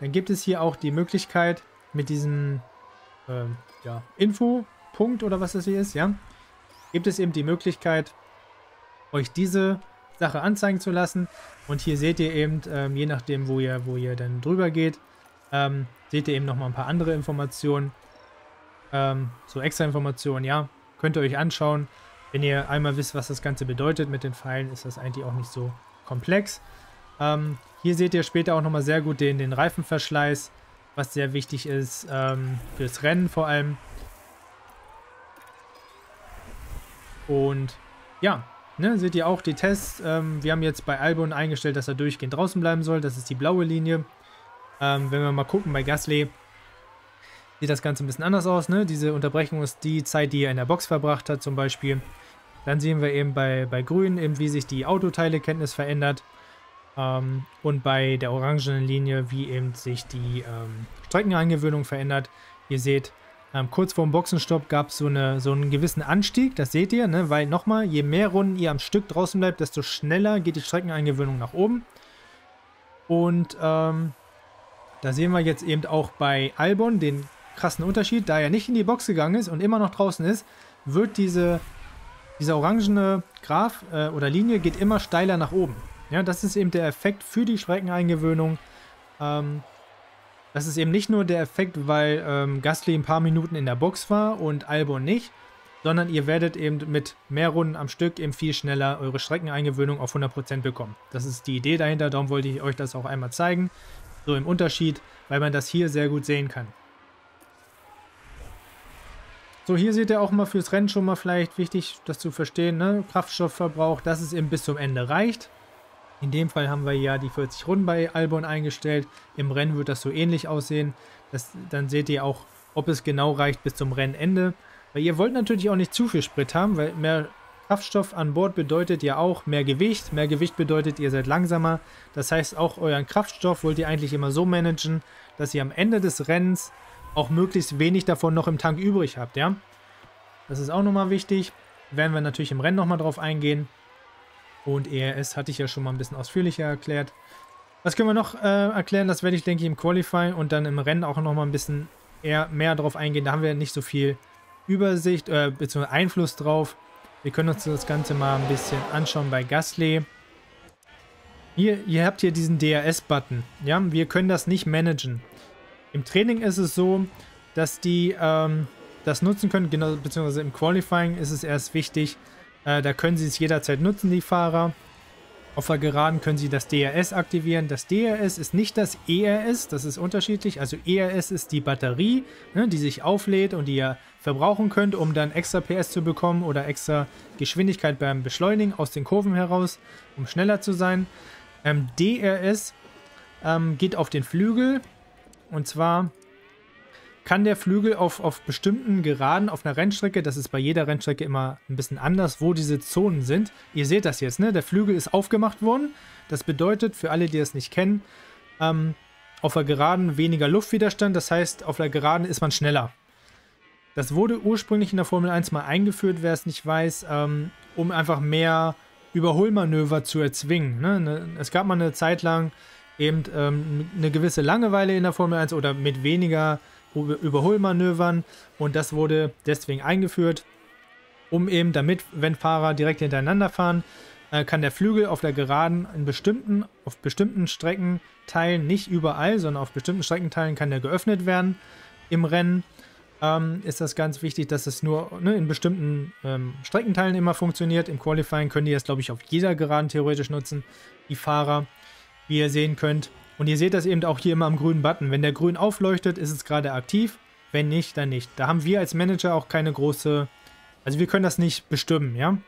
Speaker 1: Dann gibt es hier auch die Möglichkeit mit diesem äh, ja, Info-Punkt oder was das hier ist, ja, gibt es eben die Möglichkeit, euch diese Sache anzeigen zu lassen. Und hier seht ihr eben, ähm, je nachdem, wo ihr, wo ihr dann drüber geht, ähm, seht ihr eben nochmal ein paar andere Informationen. Ähm, so extra Informationen, ja, könnt ihr euch anschauen. Wenn ihr einmal wisst, was das Ganze bedeutet mit den Pfeilen, ist das eigentlich auch nicht so komplex. Ähm, hier seht ihr später auch nochmal sehr gut den, den Reifenverschleiß, was sehr wichtig ist ähm, fürs Rennen vor allem. Und ja, ne, seht ihr auch die Tests. Ähm, wir haben jetzt bei Albon eingestellt, dass er durchgehend draußen bleiben soll. Das ist die blaue Linie. Ähm, wenn wir mal gucken bei Gasly, sieht das Ganze ein bisschen anders aus. Ne? Diese Unterbrechung ist die Zeit, die er in der Box verbracht hat zum Beispiel. Dann sehen wir eben bei, bei Grün, eben, wie sich die Autoteilekenntnis verändert. Ähm, und bei der orangenen Linie, wie eben sich die ähm, Streckeneingewöhnung verändert. Ihr seht, ähm, kurz vor dem Boxenstopp gab es so, eine, so einen gewissen Anstieg, das seht ihr, ne? weil nochmal, je mehr Runden ihr am Stück draußen bleibt, desto schneller geht die Streckeneingewöhnung nach oben. Und ähm, da sehen wir jetzt eben auch bei Albon den krassen Unterschied. Da er nicht in die Box gegangen ist und immer noch draußen ist, wird diese, diese orangene Graph äh, oder Linie geht immer steiler nach oben. Ja, das ist eben der Effekt für die Streckeneingewöhnung. Ähm, das ist eben nicht nur der Effekt, weil ähm, Gasly ein paar Minuten in der Box war und Albon nicht, sondern ihr werdet eben mit mehr Runden am Stück eben viel schneller eure Streckeneingewöhnung auf 100% bekommen. Das ist die Idee dahinter, darum wollte ich euch das auch einmal zeigen. So im Unterschied, weil man das hier sehr gut sehen kann. So, hier seht ihr auch mal fürs Rennen schon mal vielleicht wichtig, das zu verstehen, ne? Kraftstoffverbrauch, dass es eben bis zum Ende reicht. In dem Fall haben wir ja die 40 Runden bei Albon eingestellt. Im Rennen wird das so ähnlich aussehen. Das, dann seht ihr auch, ob es genau reicht bis zum Rennende. Weil ihr wollt natürlich auch nicht zu viel Sprit haben, weil mehr Kraftstoff an Bord bedeutet ja auch mehr Gewicht. Mehr Gewicht bedeutet, ihr seid langsamer. Das heißt, auch euren Kraftstoff wollt ihr eigentlich immer so managen, dass ihr am Ende des Rennens auch möglichst wenig davon noch im Tank übrig habt, ja. Das ist auch nochmal wichtig. Werden wir natürlich im Rennen nochmal drauf eingehen. Und ERS hatte ich ja schon mal ein bisschen ausführlicher erklärt. Was können wir noch äh, erklären? Das werde ich, denke ich, im Qualifying und dann im Rennen auch nochmal ein bisschen eher mehr drauf eingehen. Da haben wir nicht so viel Übersicht äh, bzw. Einfluss drauf. Wir können uns das Ganze mal ein bisschen anschauen bei Gasly. Hier, ihr habt hier diesen DRS-Button. Ja, wir können das nicht managen. Im Training ist es so, dass die ähm, das nutzen können, genau, beziehungsweise im Qualifying ist es erst wichtig, Äh, da können sie es jederzeit nutzen, die Fahrer. Auf der Geraden können Sie das DRS aktivieren. Das DRS ist nicht das ERS, das ist unterschiedlich. Also ERS ist die Batterie, ne, die sich auflädt und die ihr verbrauchen könnt, um dann extra PS zu bekommen oder extra Geschwindigkeit beim Beschleunigen aus den Kurven heraus, um schneller zu sein. Ähm, DRS ähm, geht auf den Flügel und zwar kann der Flügel auf, auf bestimmten Geraden auf einer Rennstrecke, das ist bei jeder Rennstrecke immer ein bisschen anders, wo diese Zonen sind. Ihr seht das jetzt, ne? Der Flügel ist aufgemacht worden. Das bedeutet, für alle, die es nicht kennen, ähm, auf der Geraden weniger Luftwiderstand. Das heißt, auf der Geraden ist man schneller. Das wurde ursprünglich in der Formel 1 mal eingeführt, wer es nicht weiß, ähm, um einfach mehr Überholmanöver zu erzwingen. Ne? ne es gab mal eine Zeit lang eben ähm, eine gewisse Langeweile in der Formel 1 oder mit weniger Überholmanövern und das wurde deswegen eingeführt, um eben damit, wenn Fahrer direkt hintereinander fahren, äh, kann der Flügel auf der Geraden in bestimmten, auf bestimmten Streckenteilen, nicht überall, sondern auf bestimmten Streckenteilen kann der geöffnet werden. Im Rennen ähm, ist das ganz wichtig, dass es nur ne, in bestimmten ähm, Streckenteilen immer funktioniert. Im Qualifying können die das, glaube ich, auf jeder Geraden theoretisch nutzen, die Fahrer, wie ihr sehen könnt. Und ihr seht das eben auch hier immer am grünen Button. Wenn der grün aufleuchtet, ist es gerade aktiv. Wenn nicht, dann nicht. Da haben wir als Manager auch keine große... Also wir können das nicht bestimmen, ja.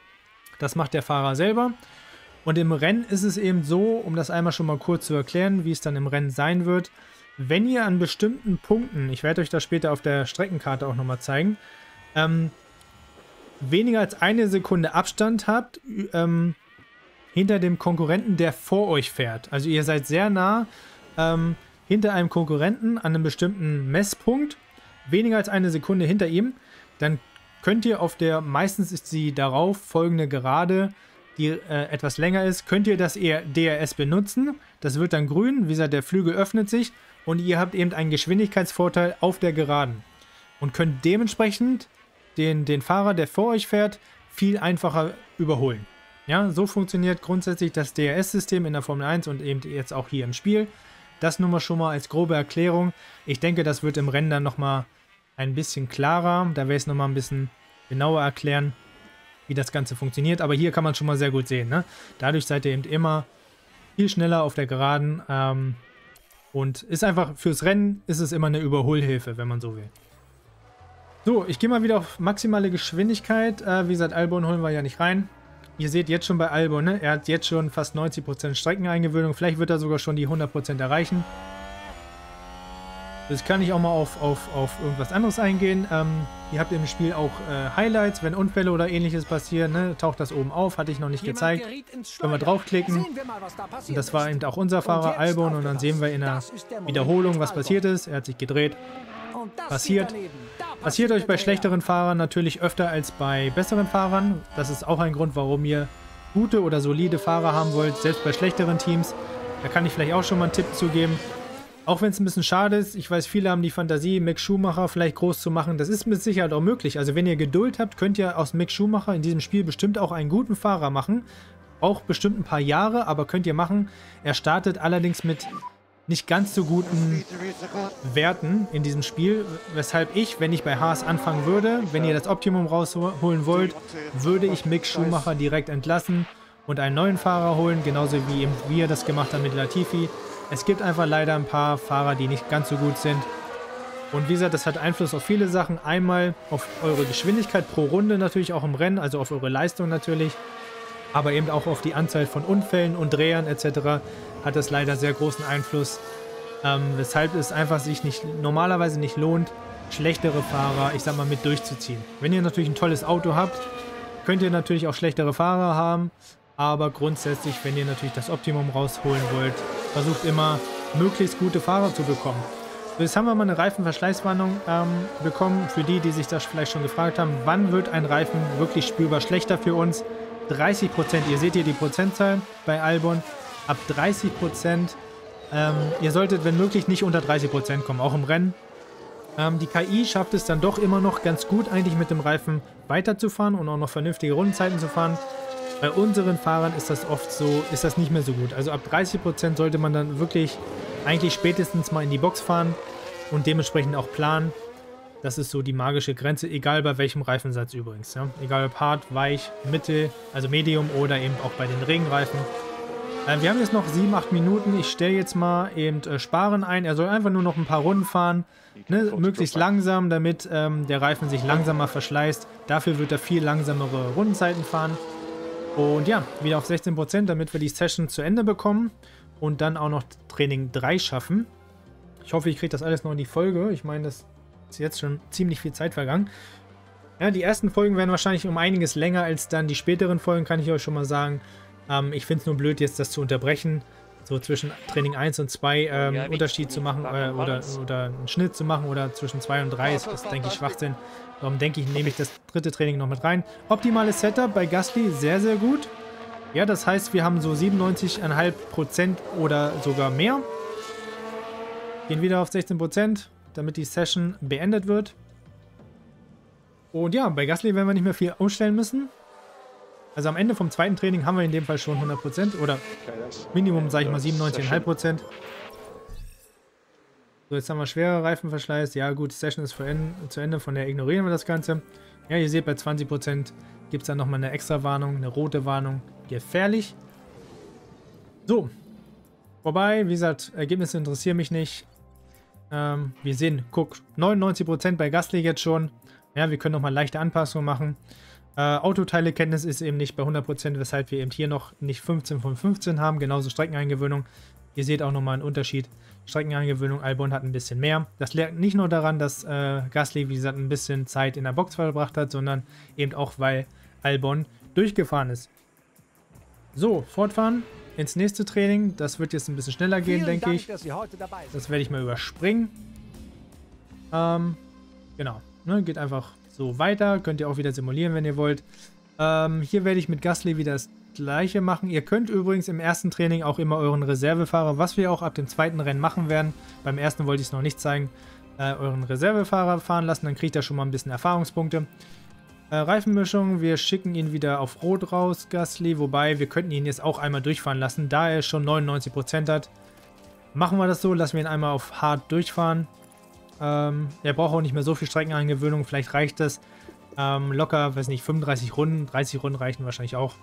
Speaker 1: Das macht der Fahrer selber. Und im Rennen ist es eben so, um das einmal schon mal kurz zu erklären, wie es dann im Rennen sein wird. Wenn ihr an bestimmten Punkten, ich werde euch das später auf der Streckenkarte auch nochmal zeigen, ähm, weniger als eine Sekunde Abstand habt, ähm, hinter dem Konkurrenten, der vor euch fährt. Also ihr seid sehr nah ähm, hinter einem Konkurrenten an einem bestimmten Messpunkt, weniger als eine Sekunde hinter ihm, dann könnt ihr auf der, meistens ist sie darauf folgende Gerade, die äh, etwas länger ist, könnt ihr das DRS benutzen. Das wird dann grün, wie gesagt, der Flügel öffnet sich und ihr habt eben einen Geschwindigkeitsvorteil auf der Geraden und könnt dementsprechend den, den Fahrer, der vor euch fährt, viel einfacher überholen. Ja, so funktioniert grundsätzlich das DRS-System in der Formel 1 und eben jetzt auch hier im Spiel. Das nur mal schon mal als grobe Erklärung. Ich denke, das wird im Rennen dann nochmal ein bisschen klarer. Da werde ich es nochmal ein bisschen genauer erklären, wie das Ganze funktioniert. Aber hier kann man schon mal sehr gut sehen. Ne? Dadurch seid ihr eben immer viel schneller auf der Geraden. Ähm, und ist einfach fürs Rennen ist es immer eine Überholhilfe, wenn man so will. So, ich gehe mal wieder auf maximale Geschwindigkeit. Äh, wie gesagt, Albon holen wir ja nicht rein. Ihr seht jetzt schon bei Albon, ne? er hat jetzt schon fast 90% Streckeneingewöhnung. Vielleicht wird er sogar schon die 100% erreichen. Das kann ich auch mal auf, auf, auf irgendwas anderes eingehen. Ähm, ihr habt im Spiel auch äh, Highlights, wenn Unfälle oder ähnliches passieren, ne? taucht das oben auf, hatte ich noch nicht gezeigt. Können wir draufklicken. Und das war eben auch unser Fahrer Albon und dann sehen wir in der Wiederholung, was passiert ist. Er hat sich gedreht. Passiert. Passiert euch bei schlechteren Fahrern natürlich öfter als bei besseren Fahrern. Das ist auch ein Grund, warum ihr gute oder solide Fahrer haben wollt, selbst bei schlechteren Teams. Da kann ich vielleicht auch schon mal einen Tipp zugeben. Auch wenn es ein bisschen schade ist, ich weiß, viele haben die Fantasie, Mick Schumacher vielleicht groß zu machen. Das ist mit Sicherheit auch möglich. Also wenn ihr Geduld habt, könnt ihr aus Mick Schumacher in diesem Spiel bestimmt auch einen guten Fahrer machen. Auch bestimmt ein paar Jahre, aber könnt ihr machen. Er startet allerdings mit nicht ganz so guten Werten in diesem Spiel, weshalb ich, wenn ich bei Haas anfangen würde, wenn ihr das Optimum rausholen wollt, würde ich Mick Schumacher direkt entlassen und einen neuen Fahrer holen, genauso wie wir das gemacht haben mit Latifi. Es gibt einfach leider ein paar Fahrer, die nicht ganz so gut sind. Und wie gesagt, das hat Einfluss auf viele Sachen. Einmal auf eure Geschwindigkeit pro Runde natürlich auch im Rennen, also auf eure Leistung natürlich aber eben auch auf die Anzahl von Unfällen und Drehern etc. hat das leider sehr großen Einfluss, ähm, weshalb es einfach sich nicht normalerweise nicht lohnt, schlechtere Fahrer, ich sag mal, mit durchzuziehen. Wenn ihr natürlich ein tolles Auto habt, könnt ihr natürlich auch schlechtere Fahrer haben, aber grundsätzlich, wenn ihr natürlich das Optimum rausholen wollt, versucht immer, möglichst gute Fahrer zu bekommen. jetzt haben wir mal eine Reifenverschleißwarnung ähm, bekommen, für die, die sich das vielleicht schon gefragt haben, wann wird ein Reifen wirklich spürbar schlechter für uns? 30 Prozent. Ihr seht hier die Prozentzahl bei Albon. Ab 30 Prozent. Ähm, ihr solltet, wenn möglich, nicht unter 30 Prozent kommen, auch im Rennen. Ähm, die KI schafft es dann doch immer noch ganz gut, eigentlich mit dem Reifen weiterzufahren und auch noch vernünftige Rundenzeiten zu fahren. Bei unseren Fahrern ist das oft so, ist das nicht mehr so gut. Also ab 30 Prozent sollte man dann wirklich eigentlich spätestens mal in die Box fahren und dementsprechend auch planen. Das ist so die magische Grenze, egal bei welchem Reifensatz übrigens. Ja? Egal ob hart, weich, mittel, also Medium oder eben auch bei den Regenreifen. Äh, wir haben jetzt noch 7, 8 Minuten. Ich stelle jetzt mal eben äh, Sparen ein. Er soll einfach nur noch ein paar Runden fahren. Ne? Möglichst langsam, damit ähm, der Reifen sich langsamer verschleißt. Dafür wird er viel langsamere Rundenzeiten fahren. Und ja, wieder auf 16%, damit wir die Session zu Ende bekommen. Und dann auch noch Training 3 schaffen. Ich hoffe, ich kriege das alles noch in die Folge. Ich meine, das ist jetzt schon ziemlich viel Zeit vergangen. Ja, die ersten Folgen werden wahrscheinlich um einiges länger als dann die späteren Folgen, kann ich euch schon mal sagen. Ähm, ich finde es nur blöd, jetzt das zu unterbrechen. So zwischen Training 1 und 2 ähm, ja, Unterschied zu machen äh, oder, oder einen Schnitt zu machen oder zwischen 2 und 3 ist, ist denke ich, Schwachsinn. Darum denke ich, nehme ich das dritte Training noch mit rein. Optimales Setup bei Gasly, sehr, sehr gut. Ja, das heißt, wir haben so 97,5% oder sogar mehr. Gehen wieder auf 16%, damit die Session beendet wird. Und ja, bei Gasly werden wir nicht mehr viel ausstellen müssen. Also am Ende vom zweiten Training haben wir in dem Fall schon 100% oder Minimum, sage ich mal, 97,5%. So, jetzt haben wir schwerer Reifenverschleiß. Ja gut, Session ist zu Ende, von der ignorieren wir das Ganze. Ja, ihr seht, bei 20% gibt es dann nochmal eine extra Warnung, eine rote Warnung. Gefährlich. So. Wobei, wie gesagt, Ergebnisse interessieren mich nicht. Ähm, wir sehen, guck, 99% bei Gasly jetzt schon. Ja, wir können nochmal leichte Anpassungen machen. Äh, Autoteilekenntnis ist eben nicht bei 100%, weshalb wir eben hier noch nicht 15 von 15 haben. Genauso Streckeneingewöhnung. Ihr seht auch nochmal einen Unterschied. Streckeneingewöhnung, Albon hat ein bisschen mehr. Das liegt nicht nur daran, dass äh, Gasly, wie gesagt, ein bisschen Zeit in der Box verbracht hat, sondern eben auch, weil Albon durchgefahren ist. So, fortfahren ins nächste Training. Das wird jetzt ein bisschen schneller gehen, Vielen denke Dank, ich. Das werde ich mal überspringen. Ähm, genau. Ne, geht einfach so weiter. Könnt ihr auch wieder simulieren, wenn ihr wollt. Ähm, hier werde ich mit Gasly wieder das gleiche machen. Ihr könnt übrigens im ersten Training auch immer euren Reservefahrer, was wir auch ab dem zweiten Rennen machen werden, beim ersten wollte ich es noch nicht zeigen, äh, euren Reservefahrer fahren lassen. Dann kriegt er schon mal ein bisschen Erfahrungspunkte. Äh, Reifenmischung, wir schicken ihn wieder auf Rot raus, Gasly, wobei wir könnten ihn jetzt auch einmal durchfahren lassen, da er schon 99% hat. Machen wir das so, lassen wir ihn einmal auf Hard durchfahren. Ähm, er braucht auch nicht mehr so viel Streckeneingewöhnung, vielleicht reicht das. Ähm, locker, weiß nicht, 35 Runden, 30 Runden reichen wahrscheinlich auch.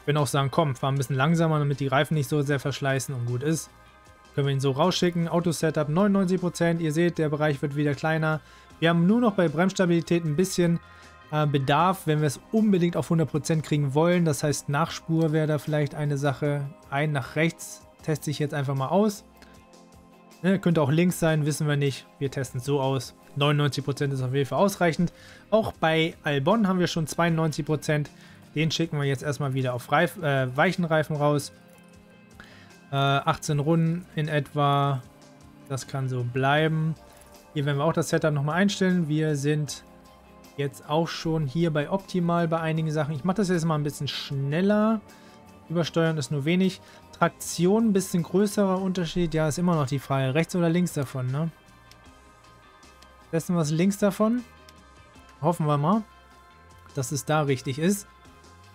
Speaker 1: Ich würde auch sagen, komm, fahr ein bisschen langsamer, damit die Reifen nicht so sehr verschleißen und gut ist. Können wir ihn so rausschicken. Auto-Setup 99%. Ihr seht, der Bereich wird wieder kleiner. Wir haben nur noch bei Bremsstabilität ein bisschen äh, Bedarf, wenn wir es unbedingt auf 100% kriegen wollen. Das heißt, Nachspur wäre da vielleicht eine Sache. Ein nach rechts teste ich jetzt einfach mal aus. Ne, könnte auch links sein, wissen wir nicht. Wir testen es so aus. 99% ist auf jeden Fall ausreichend. Auch bei Albon haben wir schon 92%. Den schicken wir jetzt erstmal wieder auf Reif, äh, weichen Reifen raus. Äh, 18 Runden in etwa. Das kann so bleiben. Hier werden wir auch das Setup nochmal einstellen. Wir sind Jetzt auch schon hier bei optimal bei einigen Sachen. Ich mache das jetzt mal ein bisschen schneller. Übersteuern ist nur wenig. Traktion, ein bisschen größerer Unterschied. Ja, ist immer noch die Frage. Rechts oder links davon, ne? Testen wir es links davon. Hoffen wir mal, dass es da richtig ist.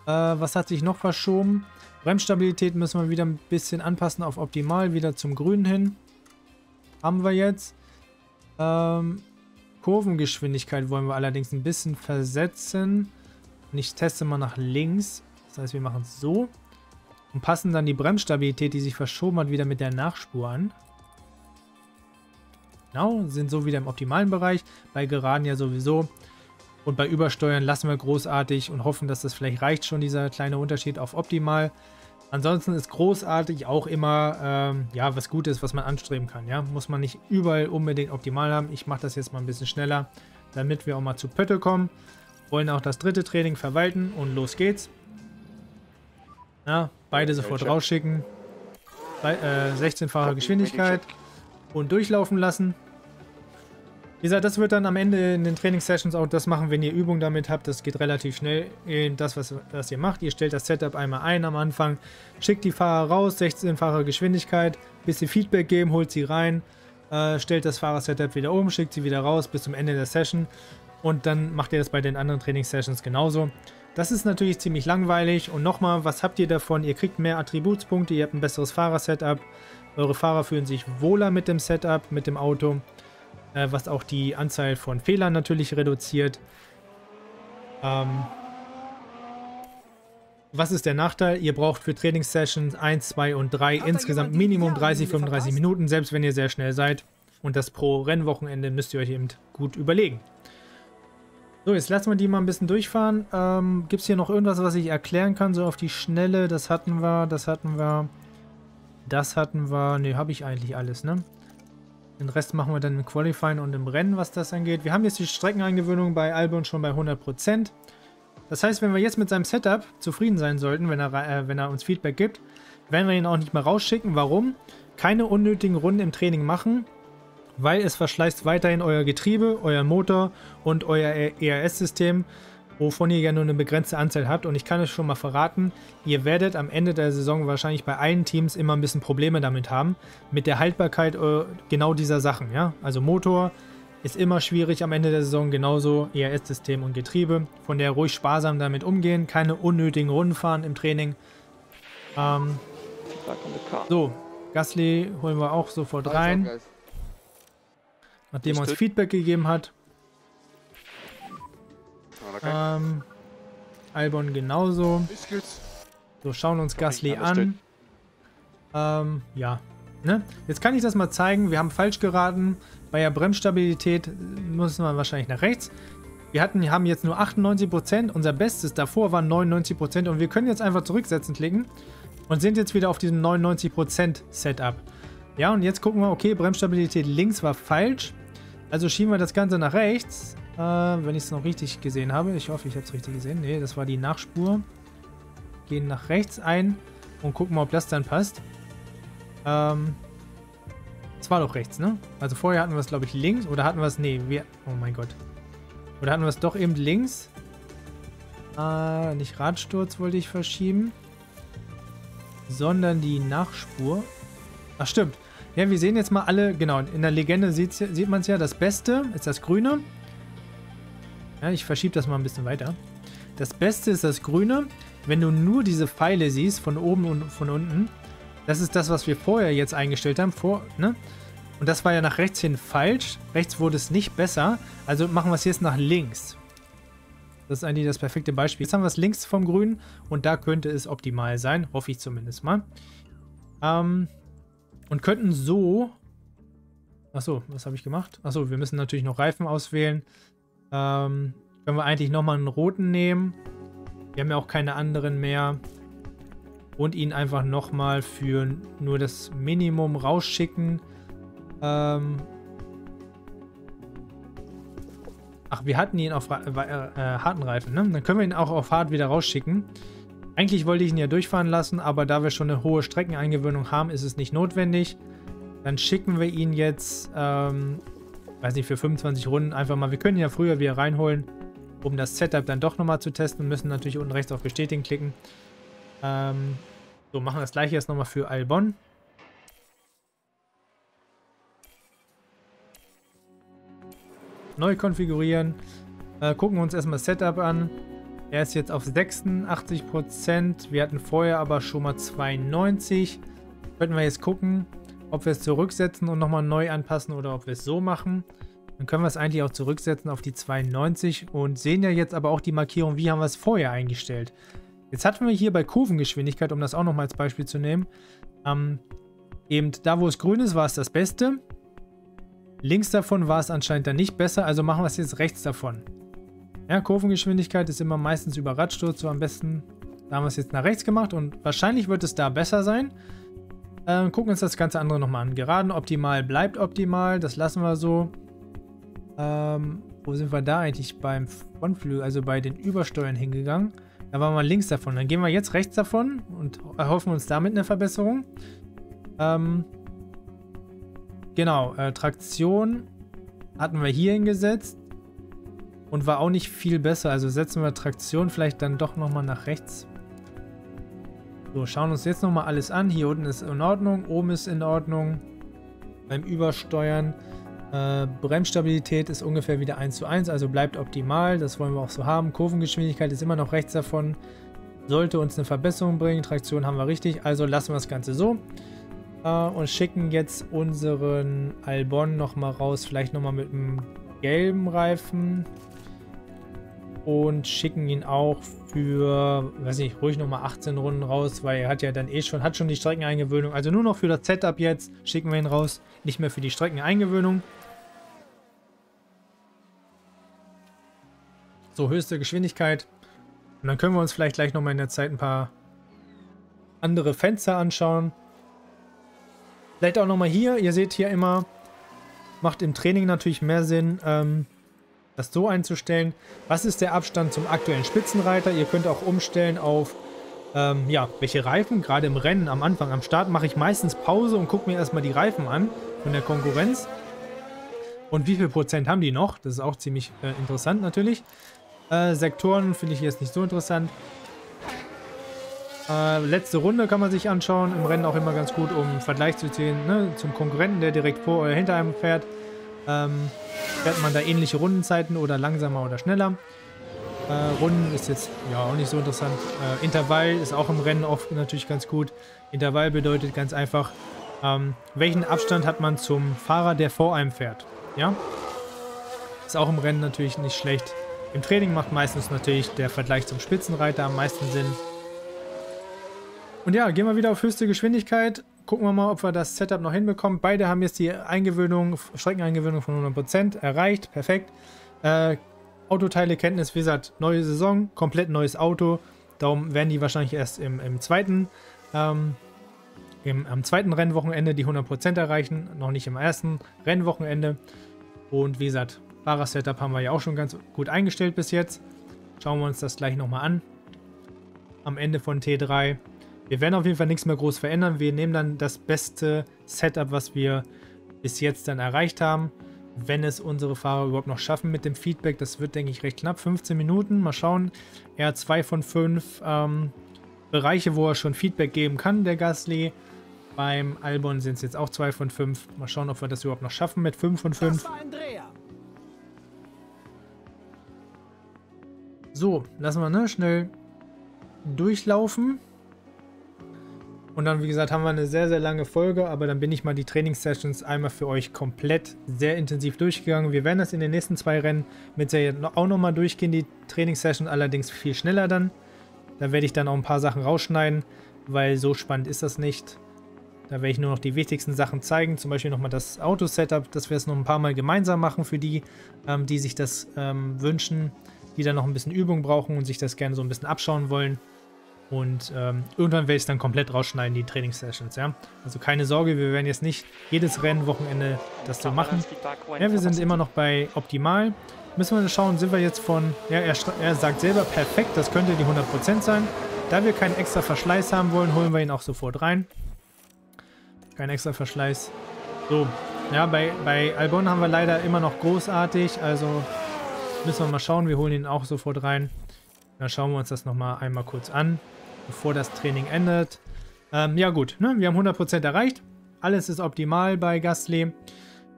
Speaker 1: Äh, was hat sich noch verschoben? Bremsstabilität müssen wir wieder ein bisschen anpassen auf optimal. Wieder zum Grünen hin. Haben wir jetzt. Ähm, Kurvengeschwindigkeit wollen wir allerdings ein bisschen versetzen. Und ich teste mal nach links. Das heißt, wir machen es so. Und passen dann die Bremsstabilität, die sich verschoben hat, wieder mit der Nachspur an. Genau, sind so wieder im optimalen Bereich. Bei Geraden ja sowieso. Und bei Übersteuern lassen wir großartig und hoffen, dass das vielleicht reicht schon, dieser kleine Unterschied auf optimal. Ansonsten ist großartig auch immer ähm, ja, was Gutes, was man anstreben kann. Ja? Muss man nicht überall unbedingt optimal haben. Ich mache das jetzt mal ein bisschen schneller, damit wir auch mal zu Pötte kommen. Wollen auch das dritte Training verwalten und los geht's. Ja, beide sofort rausschicken. Äh, 16-fache Geschwindigkeit und durchlaufen lassen. Wie gesagt, das wird dann am Ende in den Trainingssessions auch das machen, wenn ihr Übung damit habt. Das geht relativ schnell in das, was, was ihr macht. Ihr stellt das Setup einmal ein am Anfang, schickt die Fahrer raus, 16-fache Geschwindigkeit, bisschen Feedback geben, holt sie rein, äh, stellt das Fahrer-Setup wieder um, schickt sie wieder raus bis zum Ende der Session und dann macht ihr das bei den anderen Trainingssessions genauso. Das ist natürlich ziemlich langweilig und nochmal, was habt ihr davon? Ihr kriegt mehr Attributspunkte, ihr habt ein besseres Fahrer-Setup, eure Fahrer fühlen sich wohler mit dem Setup, mit dem Auto äh, was auch die Anzahl von Fehlern natürlich reduziert. Ähm, was ist der Nachteil? Ihr braucht für Trainingssessions 1, 2 und 3 insgesamt Minimum 30, 35 Minuten, selbst wenn ihr sehr schnell seid. Und das pro Rennwochenende müsst ihr euch eben gut überlegen. So, jetzt lassen wir die mal ein bisschen durchfahren. Ähm, Gibt es hier noch irgendwas, was ich erklären kann, so auf die Schnelle? Das hatten wir, das hatten wir, das hatten wir. Ne, habe ich eigentlich alles, ne? Den Rest machen wir dann im Qualifying und im Rennen, was das angeht. Wir haben jetzt die Streckeneingewöhnung bei Albon schon bei 100%. Das heißt, wenn wir jetzt mit seinem Setup zufrieden sein sollten, wenn er, äh, wenn er uns Feedback gibt, werden wir ihn auch nicht mehr rausschicken. Warum? Keine unnötigen Runden im Training machen, weil es verschleißt weiterhin euer Getriebe, euer Motor und euer ERS-System, wovon ihr ja nur eine begrenzte Anzahl habt. Und ich kann es schon mal verraten, ihr werdet am Ende der Saison wahrscheinlich bei allen Teams immer ein bisschen Probleme damit haben, mit der Haltbarkeit äh, genau dieser Sachen. Ja? Also Motor ist immer schwierig am Ende der Saison, genauso ERS-System und Getriebe. Von der ruhig sparsam damit umgehen, keine unnötigen Runden fahren im Training. Ähm, so, Gasly holen wir auch sofort rein. Nachdem er uns Feedback gegeben hat. Ähm, Albon genauso. So, schauen uns Gasly an. Ähm, ja. Ne? Jetzt kann ich das mal zeigen. Wir haben falsch geraten. Bei der Bremsstabilität müssen wir wahrscheinlich nach rechts. Wir hatten, haben jetzt nur 98%. Unser Bestes davor waren 99%. Und wir können jetzt einfach zurücksetzen klicken. Und sind jetzt wieder auf diesem 99% Setup. Ja, und jetzt gucken wir, okay, Bremsstabilität links war falsch. Also schieben wir das Ganze nach rechts. Äh, wenn ich es noch richtig gesehen habe. Ich hoffe, ich habe es richtig gesehen. Ne, das war die Nachspur. Gehen nach rechts ein und gucken mal, ob das dann passt. Ähm, es war doch rechts, ne? Also vorher hatten wir es, glaube ich, links. Oder hatten wir es... Nee, wir... Oh mein Gott. Oder hatten wir es doch eben links? Äh, nicht Radsturz wollte ich verschieben. Sondern die Nachspur. Ach, stimmt. Ja, wir sehen jetzt mal alle, genau, in der Legende sieht man es ja, das Beste ist das Grüne. Ja, ich verschiebe das mal ein bisschen weiter. Das Beste ist das Grüne. Wenn du nur diese Pfeile siehst, von oben und von unten, das ist das, was wir vorher jetzt eingestellt haben. Vor, ne? Und das war ja nach rechts hin falsch. Rechts wurde es nicht besser. Also machen wir es jetzt nach links. Das ist eigentlich das perfekte Beispiel. Jetzt haben wir es links vom Grün und da könnte es optimal sein. Hoffe ich zumindest mal. Ähm, und könnten so... Achso, was habe ich gemacht? Achso, wir müssen natürlich noch Reifen auswählen. Ähm, können wir eigentlich nochmal einen roten nehmen. Wir haben ja auch keine anderen mehr. Und ihn einfach nochmal für nur das Minimum rausschicken. Ähm Ach, wir hatten ihn auf äh, äh, harten Reifen, ne? Dann können wir ihn auch auf hart wieder rausschicken. Eigentlich wollte ich ihn ja durchfahren lassen, aber da wir schon eine hohe Streckeneingewöhnung haben, ist es nicht notwendig. Dann schicken wir ihn jetzt, ähm, weiß nicht, für 25 Runden einfach mal. Wir können ja früher wieder reinholen, um das Setup dann doch nochmal zu testen. Müssen natürlich unten rechts auf Bestätigen klicken. Ähm, so, machen das gleiche jetzt nochmal für Albon. Neu konfigurieren. Äh, gucken wir uns erstmal das Setup an. Er ist jetzt auf 86%. Wir hatten vorher aber schon mal 92. Könnten wir jetzt gucken, ob wir es zurücksetzen und nochmal neu anpassen oder ob wir es so machen. Dann können wir es eigentlich auch zurücksetzen auf die 92 und sehen ja jetzt aber auch die Markierung, wie haben wir es vorher eingestellt. Jetzt hatten wir hier bei Kurvengeschwindigkeit, um das auch nochmal als Beispiel zu nehmen, ähm, eben da, wo es grün ist, war es das Beste. Links davon war es anscheinend dann nicht besser, also machen wir es jetzt rechts davon. Ja, Kurvengeschwindigkeit ist immer meistens über Radsturz, so am besten. Da haben wir es jetzt nach rechts gemacht und wahrscheinlich wird es da besser sein. Äh, gucken uns das ganze andere nochmal an. Geraden optimal bleibt optimal, das lassen wir so. Ähm, wo sind wir da eigentlich beim Frontflügel, also bei den Übersteuern hingegangen? Da waren wir links davon. Dann gehen wir jetzt rechts davon und erhoffen uns damit eine Verbesserung. Ähm, genau, äh, Traktion hatten wir hier hingesetzt. Und war auch nicht viel besser. Also setzen wir Traktion vielleicht dann doch nochmal nach rechts. So, schauen uns jetzt nochmal alles an. Hier unten ist in Ordnung, oben ist in Ordnung. Beim Übersteuern. Äh, Bremsstabilität ist ungefähr wieder 1 zu 1, also bleibt optimal. Das wollen wir auch so haben. Kurvengeschwindigkeit ist immer noch rechts davon. Sollte uns eine Verbesserung bringen. Traktion haben wir richtig, also lassen wir das Ganze so. Äh, und schicken jetzt unseren Albon nochmal raus. Vielleicht nochmal mit einem gelben Reifen. Und schicken ihn auch für, weiß nicht, ruhig nochmal 18 Runden raus, weil er hat ja dann eh schon, hat schon die Streckeneingewöhnung. Also nur noch für das Setup jetzt schicken wir ihn raus. Nicht mehr für die Streckeneingewöhnung. So, höchste Geschwindigkeit. Und dann können wir uns vielleicht gleich nochmal in der Zeit ein paar andere Fenster anschauen. Vielleicht auch nochmal hier. Ihr seht hier immer, macht im Training natürlich mehr Sinn, ähm, das so einzustellen. Was ist der Abstand zum aktuellen Spitzenreiter? Ihr könnt auch umstellen auf, ähm, ja, welche Reifen. Gerade im Rennen am Anfang, am Start mache ich meistens Pause und gucke mir erstmal die Reifen an von der Konkurrenz. Und wie viel Prozent haben die noch? Das ist auch ziemlich äh, interessant natürlich. Äh, Sektoren finde ich jetzt nicht so interessant. Äh, letzte Runde kann man sich anschauen. Im Rennen auch immer ganz gut, um Vergleich zu ziehen ne? zum Konkurrenten, der direkt vor oder hinter einem fährt. Ähm, fährt man da ähnliche Rundenzeiten oder langsamer oder schneller. Äh, Runden ist jetzt ja auch nicht so interessant. Äh, Intervall ist auch im Rennen oft natürlich ganz gut. Intervall bedeutet ganz einfach, ähm, welchen Abstand hat man zum Fahrer, der vor einem fährt. Ja? Ist auch im Rennen natürlich nicht schlecht. Im Training macht meistens natürlich der Vergleich zum Spitzenreiter am meisten Sinn. Und ja, gehen wir wieder auf höchste Geschwindigkeit. Gucken wir mal, ob wir das Setup noch hinbekommen. Beide haben jetzt die Eingewöhnung, Streckeneingewöhnung von 100% erreicht. Perfekt. Äh, Autoteile-Kenntnis, wie gesagt, neue Saison, komplett neues Auto. Darum werden die wahrscheinlich erst im, im zweiten, ähm, im, am zweiten Rennwochenende die 100% erreichen. Noch nicht im ersten Rennwochenende. Und wie gesagt, Fahrer-Setup haben wir ja auch schon ganz gut eingestellt bis jetzt. Schauen wir uns das gleich nochmal an. Am Ende von T3. Wir werden auf jeden Fall nichts mehr groß verändern. Wir nehmen dann das beste Setup, was wir bis jetzt dann erreicht haben. Wenn es unsere Fahrer überhaupt noch schaffen mit dem Feedback. Das wird, denke ich, recht knapp. 15 Minuten. Mal schauen. Er hat zwei von fünf ähm, Bereiche, wo er schon Feedback geben kann, der Gasly. Beim Albon sind es jetzt auch zwei von fünf. Mal schauen, ob wir das überhaupt noch schaffen mit 5 von 5. So, lassen wir ne, schnell durchlaufen. Und dann, wie gesagt, haben wir eine sehr, sehr lange Folge, aber dann bin ich mal die Trainingssessions einmal für euch komplett sehr intensiv durchgegangen. Wir werden das in den nächsten zwei Rennen mit Serie auch nochmal durchgehen, die Trainingssession, allerdings viel schneller dann. Da werde ich dann auch ein paar Sachen rausschneiden, weil so spannend ist das nicht. Da werde ich nur noch die wichtigsten Sachen zeigen, zum Beispiel nochmal das Auto-Setup, dass wir es noch ein paar Mal gemeinsam machen für die, ähm, die sich das ähm, wünschen, die dann noch ein bisschen Übung brauchen und sich das gerne so ein bisschen abschauen wollen. Und ähm, irgendwann werde ich es dann komplett rausschneiden, die Trainingssessions, ja. Also keine Sorge, wir werden jetzt nicht jedes Rennwochenende das so machen. Ja, wir sind immer noch bei optimal. Müssen wir schauen, sind wir jetzt von, ja, er, er sagt selber perfekt, das könnte die 100% sein. Da wir keinen extra Verschleiß haben wollen, holen wir ihn auch sofort rein. Kein extra Verschleiß. So, ja, bei, bei Albon haben wir leider immer noch großartig, also müssen wir mal schauen, wir holen ihn auch sofort rein. Dann schauen wir uns das nochmal einmal kurz an bevor das Training endet. Ähm, ja gut, ne? wir haben 100% erreicht. Alles ist optimal bei Gasly.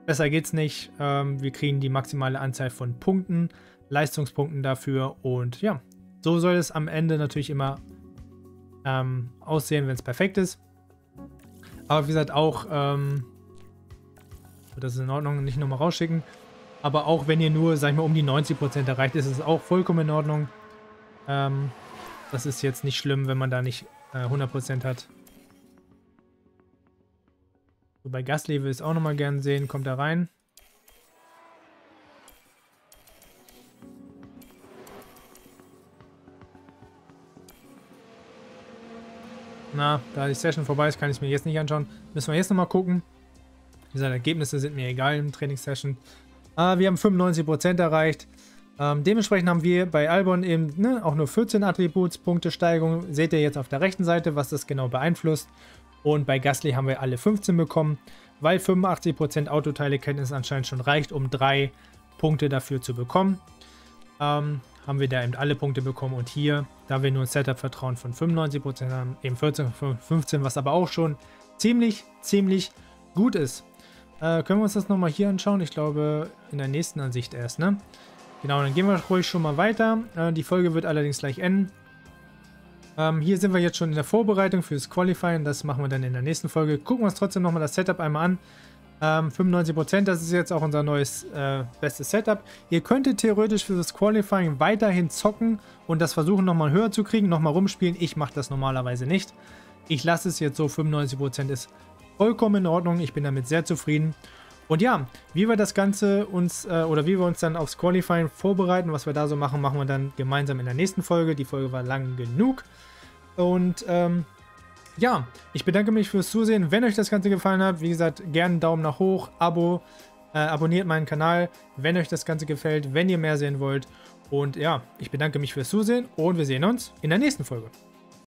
Speaker 1: Besser geht's nicht. Ähm, wir kriegen die maximale Anzahl von Punkten, Leistungspunkten dafür. Und ja, so soll es am Ende natürlich immer ähm, aussehen, wenn es perfekt ist. Aber wie gesagt, auch, ähm, das ist in Ordnung, nicht nochmal rausschicken. Aber auch wenn ihr nur, sag ich mal, um die 90% erreicht, ist es auch vollkommen in Ordnung. Ähm, das ist jetzt nicht schlimm, wenn man da nicht äh, 100% hat. So, bei Gasly will ich es auch nochmal gern sehen. Kommt da rein. Na, da die Session vorbei ist, kann ich es mir jetzt nicht anschauen. Müssen wir jetzt nochmal gucken. Wie gesagt, Ergebnisse sind mir egal im Trainingssession. Ah, wir haben 95% erreicht. Ähm, dementsprechend haben wir bei Albon eben ne, auch nur 14 Attributspunkte Steigerung. Seht ihr jetzt auf der rechten Seite, was das genau beeinflusst. Und bei Gasly haben wir alle 15 bekommen, weil 85% Autoteile-Kenntnis anscheinend schon reicht, um drei Punkte dafür zu bekommen. Ähm, haben wir da eben alle Punkte bekommen und hier, da wir nur ein Setup-Vertrauen von 95% haben, eben 14 von 15, was aber auch schon ziemlich, ziemlich gut ist. Äh, können wir uns das nochmal hier anschauen? Ich glaube, in der nächsten Ansicht erst, ne? Genau, dann gehen wir ruhig schon mal weiter. Äh, die Folge wird allerdings gleich enden. Ähm, hier sind wir jetzt schon in der Vorbereitung fürs Qualifying. Das machen wir dann in der nächsten Folge. Gucken wir uns trotzdem nochmal das Setup einmal an. Ähm, 95%, das ist jetzt auch unser neues äh, bestes Setup. Ihr könntet theoretisch für das Qualifying weiterhin zocken und das versuchen nochmal höher zu kriegen, nochmal rumspielen. Ich mache das normalerweise nicht. Ich lasse es jetzt so, 95% ist vollkommen in Ordnung. Ich bin damit sehr zufrieden. Und ja, wie wir das Ganze uns, äh, oder wie wir uns dann aufs Qualifying vorbereiten, was wir da so machen, machen wir dann gemeinsam in der nächsten Folge. Die Folge war lang genug. Und ähm, ja, ich bedanke mich fürs Zusehen. Wenn euch das Ganze gefallen hat, wie gesagt, gerne einen Daumen nach hoch, Abo, äh, abonniert meinen Kanal, wenn euch das Ganze gefällt, wenn ihr mehr sehen wollt. Und ja, ich bedanke mich fürs Zusehen und wir sehen uns in der nächsten Folge.